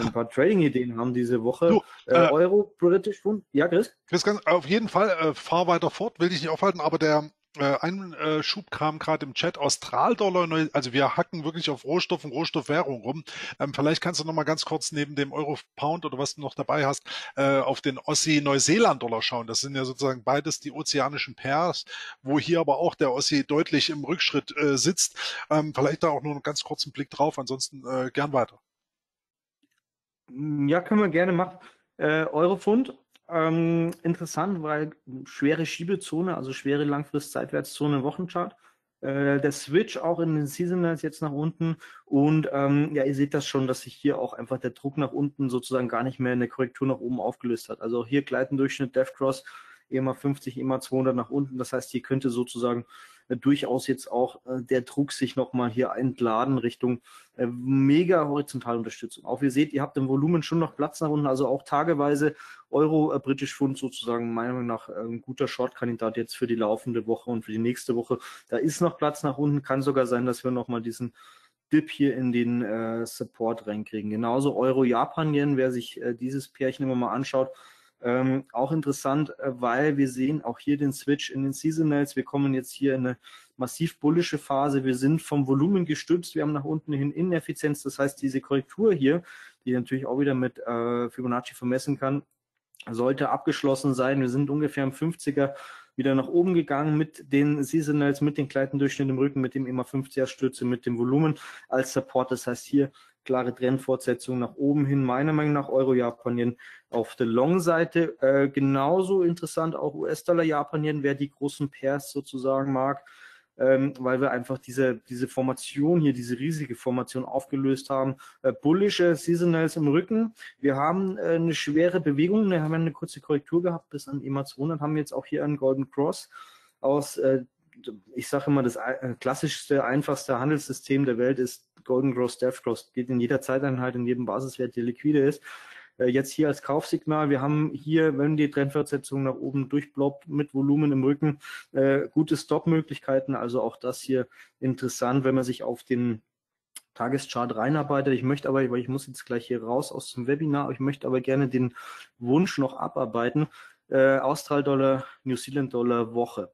C: ein paar Trading-Ideen haben diese Woche. Du, äh, äh, Euro, British Pfund. Ja, Chris?
B: Chris, auf jeden Fall, äh, fahr weiter fort, will dich nicht aufhalten, aber der äh, ein äh, Schub kam gerade im Chat, Australdollar, also wir hacken wirklich auf Rohstoff und Rohstoffwährung rum. Ähm, vielleicht kannst du noch mal ganz kurz neben dem Euro-Pound oder was du noch dabei hast, äh, auf den Aussie-Neuseeland-Dollar schauen. Das sind ja sozusagen beides die ozeanischen Pairs, wo hier aber auch der Aussie deutlich im Rückschritt äh, sitzt. Ähm, vielleicht da auch nur einen ganz kurzen Blick drauf, ansonsten äh, gern weiter.
C: Ja, können wir gerne machen. Äh, Eurofund ähm, interessant, weil schwere Schiebezone, also schwere Langfrist-Seitwärtszone Wochenchart. Äh, der Switch auch in den Seasonals jetzt nach unten. Und ähm, ja, ihr seht das schon, dass sich hier auch einfach der Druck nach unten sozusagen gar nicht mehr in der Korrektur nach oben aufgelöst hat. Also hier Gleitendurchschnitt Death Cross, EMA 50, EMA 200 nach unten. Das heißt, hier könnte sozusagen durchaus jetzt auch äh, der Druck sich nochmal hier entladen Richtung äh, mega horizontale Unterstützung. Auch ihr seht, ihr habt im Volumen schon noch Platz nach unten, also auch tageweise Euro, äh, British Pfund sozusagen meiner Meinung nach äh, ein guter Short-Kandidat jetzt für die laufende Woche und für die nächste Woche. Da ist noch Platz nach unten, kann sogar sein, dass wir nochmal diesen Dip hier in den äh, Support reinkriegen. Genauso Euro-Japan-Yen, wer sich äh, dieses Pärchen immer mal anschaut, ähm, auch interessant, äh, weil wir sehen auch hier den Switch in den Seasonals. Wir kommen jetzt hier in eine massiv bullische Phase. Wir sind vom Volumen gestützt. Wir haben nach unten hin Ineffizienz. Das heißt, diese Korrektur hier, die natürlich auch wieder mit äh, Fibonacci vermessen kann, sollte abgeschlossen sein. Wir sind ungefähr im 50er wieder nach oben gegangen mit den Seasonals, mit den Durchschnitt im Rücken, mit dem immer 50er Stütze, mit dem Volumen als Support. Das heißt, hier klare Trendfortsetzung nach oben hin, meiner Meinung nach Euro-Japanien auf der Long-Seite. Äh, genauso interessant auch US-Dollar-Japanien, wer die großen Pairs sozusagen mag, ähm, weil wir einfach diese, diese Formation hier, diese riesige Formation aufgelöst haben. Äh, bullische Seasonals im Rücken. Wir haben äh, eine schwere Bewegung, wir haben eine kurze Korrektur gehabt bis an EMA 200, haben jetzt auch hier einen Golden Cross aus äh, ich sage immer, das äh, klassischste, einfachste Handelssystem der Welt ist Golden Cross, Death Cross. Geht in jeder Zeiteinheit, in jedem Basiswert, der liquide ist. Äh, jetzt hier als Kaufsignal. Wir haben hier, wenn die Trendfortsetzung nach oben durchbloppt mit Volumen im Rücken, äh, gute Stop-Möglichkeiten. Also auch das hier interessant, wenn man sich auf den Tageschart reinarbeitet. Ich möchte aber, weil ich muss jetzt gleich hier raus aus dem Webinar, ich möchte aber gerne den Wunsch noch abarbeiten. Äh, Austral-Dollar, New Zealand-Dollar Woche.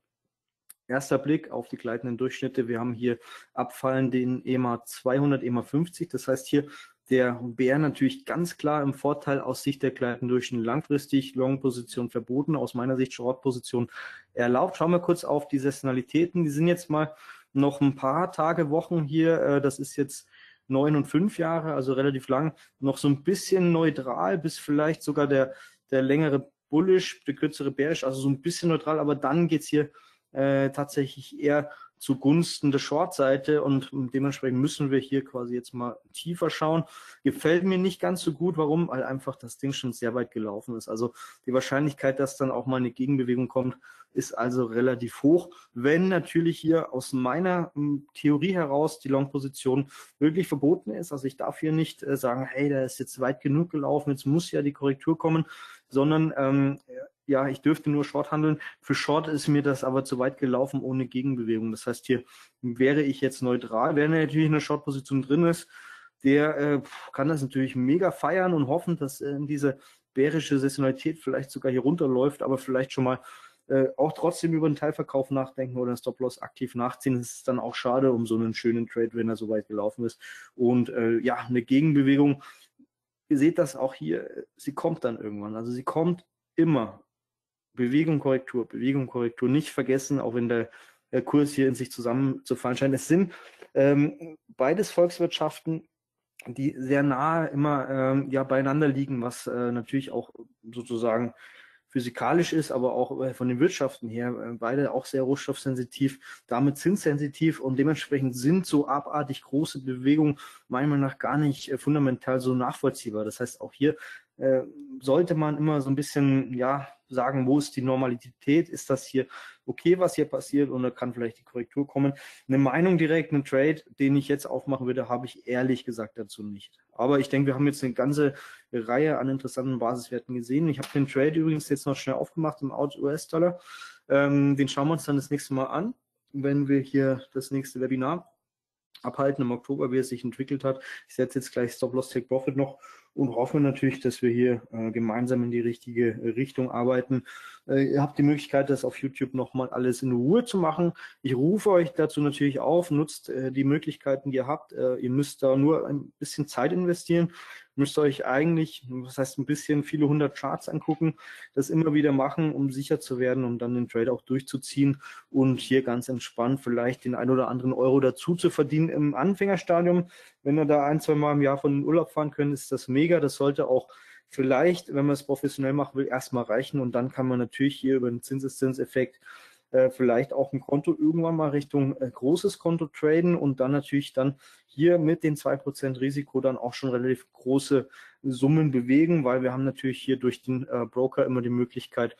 C: Erster Blick auf die gleitenden Durchschnitte. Wir haben hier abfallen den EMA 200, EMA 50. Das heißt hier der Bär natürlich ganz klar im Vorteil aus Sicht der gleitenden Durchschnitte langfristig Long-Position verboten, aus meiner Sicht Short-Position erlaubt. Schauen wir kurz auf die Saisonalitäten. Die sind jetzt mal noch ein paar Tage, Wochen hier. Äh, das ist jetzt neun und fünf Jahre, also relativ lang. Noch so ein bisschen neutral bis vielleicht sogar der, der längere Bullish, der kürzere Bärisch, also so ein bisschen neutral, aber dann geht's hier äh, tatsächlich eher zugunsten der Short-Seite und dementsprechend müssen wir hier quasi jetzt mal tiefer schauen. Gefällt mir nicht ganz so gut. Warum? Weil einfach das Ding schon sehr weit gelaufen ist. Also die Wahrscheinlichkeit, dass dann auch mal eine Gegenbewegung kommt, ist also relativ hoch. Wenn natürlich hier aus meiner hm, Theorie heraus die Long-Position wirklich verboten ist, also ich darf hier nicht äh, sagen, hey, der ist jetzt weit genug gelaufen, jetzt muss ja die Korrektur kommen, sondern ähm, ja, ich dürfte nur Short handeln. Für Short ist mir das aber zu weit gelaufen ohne Gegenbewegung. Das heißt, hier wäre ich jetzt neutral, wenn natürlich eine Short-Position drin ist, der äh, kann das natürlich mega feiern und hoffen, dass äh, diese bärische Saisonalität vielleicht sogar hier runterläuft, aber vielleicht schon mal äh, auch trotzdem über einen Teilverkauf nachdenken oder einen Stop-Loss aktiv nachziehen. Das ist dann auch schade um so einen schönen Trade, wenn er so weit gelaufen ist. Und äh, ja, eine Gegenbewegung, ihr seht das auch hier, sie kommt dann irgendwann. Also sie kommt immer. Bewegung, Korrektur, Bewegung, Korrektur. Nicht vergessen, auch wenn der, Kurs hier in sich zusammenzufallen scheint. Es sind ähm, beides Volkswirtschaften, die sehr nahe immer ähm, ja beieinander liegen, was äh, natürlich auch sozusagen physikalisch ist, aber auch äh, von den Wirtschaften her, äh, beide auch sehr rohstoffsensitiv, damit zinssensitiv und dementsprechend sind so abartig große Bewegungen meiner Meinung nach gar nicht äh, fundamental so nachvollziehbar. Das heißt, auch hier äh, sollte man immer so ein bisschen, ja, sagen, wo ist die Normalität? Ist das hier okay, was hier passiert? Und da kann vielleicht die Korrektur kommen. Eine Meinung direkt, einen Trade, den ich jetzt aufmachen würde, habe ich ehrlich gesagt dazu nicht. Aber ich denke, wir haben jetzt eine ganze Reihe an interessanten Basiswerten gesehen. Ich habe den Trade übrigens jetzt noch schnell aufgemacht im US-Dollar. Ähm, den schauen wir uns dann das nächste Mal an. wenn wir hier das nächste Webinar abhalten im Oktober, wie es sich entwickelt hat. Ich setze jetzt gleich Stop Loss Take Profit noch und hoffe natürlich, dass wir hier äh, gemeinsam in die richtige äh, Richtung arbeiten. Äh, ihr habt die Möglichkeit, das auf YouTube nochmal alles in Ruhe zu machen. Ich rufe euch dazu natürlich auf, nutzt äh, die Möglichkeiten, die ihr habt. Äh, ihr müsst da nur ein bisschen Zeit investieren müsst euch eigentlich, was heißt ein bisschen, viele hundert Charts angucken, das immer wieder machen, um sicher zu werden, um dann den Trade auch durchzuziehen und hier ganz entspannt vielleicht den ein oder anderen Euro dazu zu verdienen im Anfängerstadium. Wenn ihr da ein, zwei Mal im Jahr von Urlaub fahren könnt, ist das mega. Das sollte auch vielleicht, wenn man es professionell machen will, erstmal reichen und dann kann man natürlich hier über den Zinseszinseffekt äh, vielleicht auch ein Konto irgendwann mal Richtung äh, großes Konto traden und dann natürlich dann hier mit den zwei Prozent Risiko dann auch schon relativ große Summen bewegen, weil wir haben natürlich hier durch den äh, Broker immer die Möglichkeit,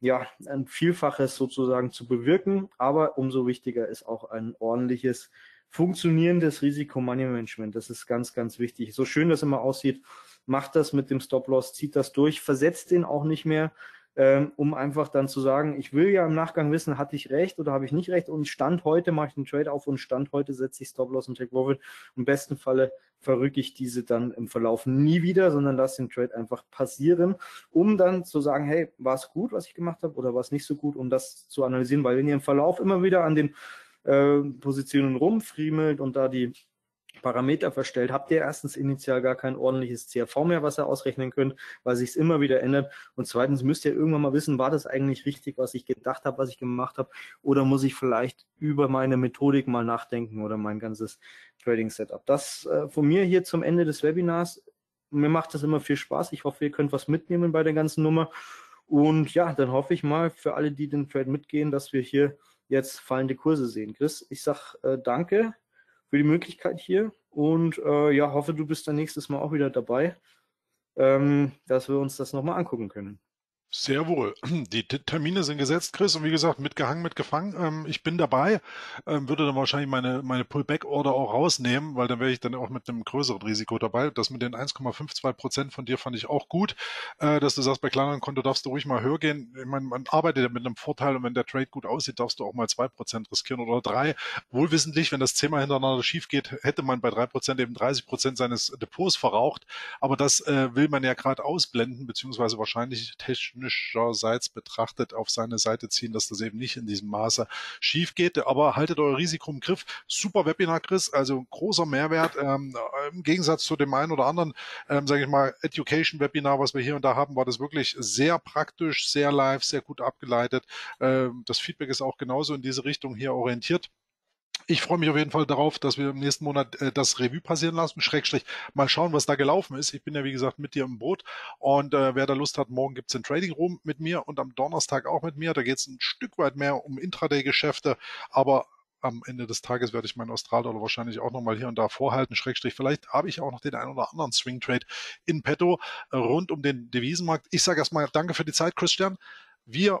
C: ja, ein Vielfaches sozusagen zu bewirken. Aber umso wichtiger ist auch ein ordentliches, funktionierendes Risikomanagement. Das ist ganz, ganz wichtig. So schön das immer aussieht, macht das mit dem Stop-Loss, zieht das durch, versetzt den auch nicht mehr ähm, um einfach dann zu sagen, ich will ja im Nachgang wissen, hatte ich recht oder habe ich nicht recht und Stand heute mache ich einen Trade auf und Stand heute setze ich Stop-Loss und Take-Profit. Im besten Falle verrücke ich diese dann im Verlauf nie wieder, sondern lasse den Trade einfach passieren, um dann zu sagen, hey, war es gut, was ich gemacht habe oder war es nicht so gut, um das zu analysieren, weil wenn ihr im Verlauf immer wieder an den äh, Positionen rumfriemelt und da die Parameter verstellt, habt ihr erstens initial gar kein ordentliches CRV mehr, was ihr ausrechnen könnt, weil sich es immer wieder ändert. Und zweitens müsst ihr irgendwann mal wissen, war das eigentlich richtig, was ich gedacht habe, was ich gemacht habe, oder muss ich vielleicht über meine Methodik mal nachdenken oder mein ganzes Trading-Setup. Das äh, von mir hier zum Ende des Webinars. Mir macht das immer viel Spaß. Ich hoffe, ihr könnt was mitnehmen bei der ganzen Nummer. Und ja, dann hoffe ich mal für alle, die den Trade mitgehen, dass wir hier jetzt fallende Kurse sehen. Chris, ich sag äh, danke für die Möglichkeit hier und äh, ja, hoffe, du bist dann nächstes Mal auch wieder dabei, ähm, dass wir uns das nochmal angucken können.
B: Sehr wohl. (clears throat) Die Termine sind gesetzt, Chris, und wie gesagt, mitgehangen, mitgefangen. Ähm, ich bin dabei, ähm, würde dann wahrscheinlich meine, meine Pullback-Order auch rausnehmen, weil dann wäre ich dann auch mit einem größeren Risiko dabei. Das mit den 1,52 Prozent von dir fand ich auch gut, äh, dass du sagst, bei kleineren Konto darfst du ruhig mal höher gehen. Ich meine, man arbeitet ja mit einem Vorteil und wenn der Trade gut aussieht, darfst du auch mal zwei Prozent riskieren oder drei. Wohlwissentlich, wenn das zehnmal hintereinander schief geht, hätte man bei drei Prozent eben 30 Prozent seines Depots verraucht. Aber das äh, will man ja gerade ausblenden, beziehungsweise wahrscheinlich technisch technischerseits betrachtet auf seine Seite ziehen, dass das eben nicht in diesem Maße schief geht. Aber haltet euer Risiko im Griff. Super Webinar, Chris, also großer Mehrwert. Ähm, Im Gegensatz zu dem einen oder anderen, ähm, sage ich mal, Education-Webinar, was wir hier und da haben, war das wirklich sehr praktisch, sehr live, sehr gut abgeleitet. Ähm, das Feedback ist auch genauso in diese Richtung hier orientiert. Ich freue mich auf jeden Fall darauf, dass wir im nächsten Monat äh, das Revue passieren lassen, Schrägstrich mal schauen, was da gelaufen ist. Ich bin ja, wie gesagt, mit dir im Boot und äh, wer da Lust hat, morgen gibt's den Trading Room mit mir und am Donnerstag auch mit mir. Da geht's ein Stück weit mehr um Intraday-Geschäfte, aber am Ende des Tages werde ich meinen Australdollar wahrscheinlich auch nochmal hier und da vorhalten, Schrägstrich. Vielleicht habe ich auch noch den einen oder anderen Swing Trade in petto äh, rund um den Devisenmarkt. Ich sage erstmal danke für die Zeit, Christian. Wir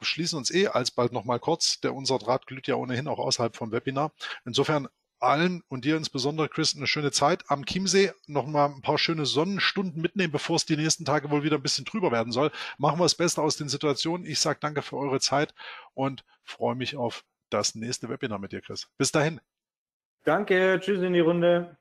B: schließen uns eh alsbald nochmal kurz. Der unser Draht glüht ja ohnehin auch außerhalb vom Webinar. Insofern allen und dir insbesondere, Chris, eine schöne Zeit am Chiemsee. Noch mal ein paar schöne Sonnenstunden mitnehmen, bevor es die nächsten Tage wohl wieder ein bisschen drüber werden soll. Machen wir das Beste aus den Situationen. Ich sage danke für eure Zeit und freue mich auf das nächste Webinar mit dir, Chris. Bis dahin.
C: Danke. Tschüss in die Runde.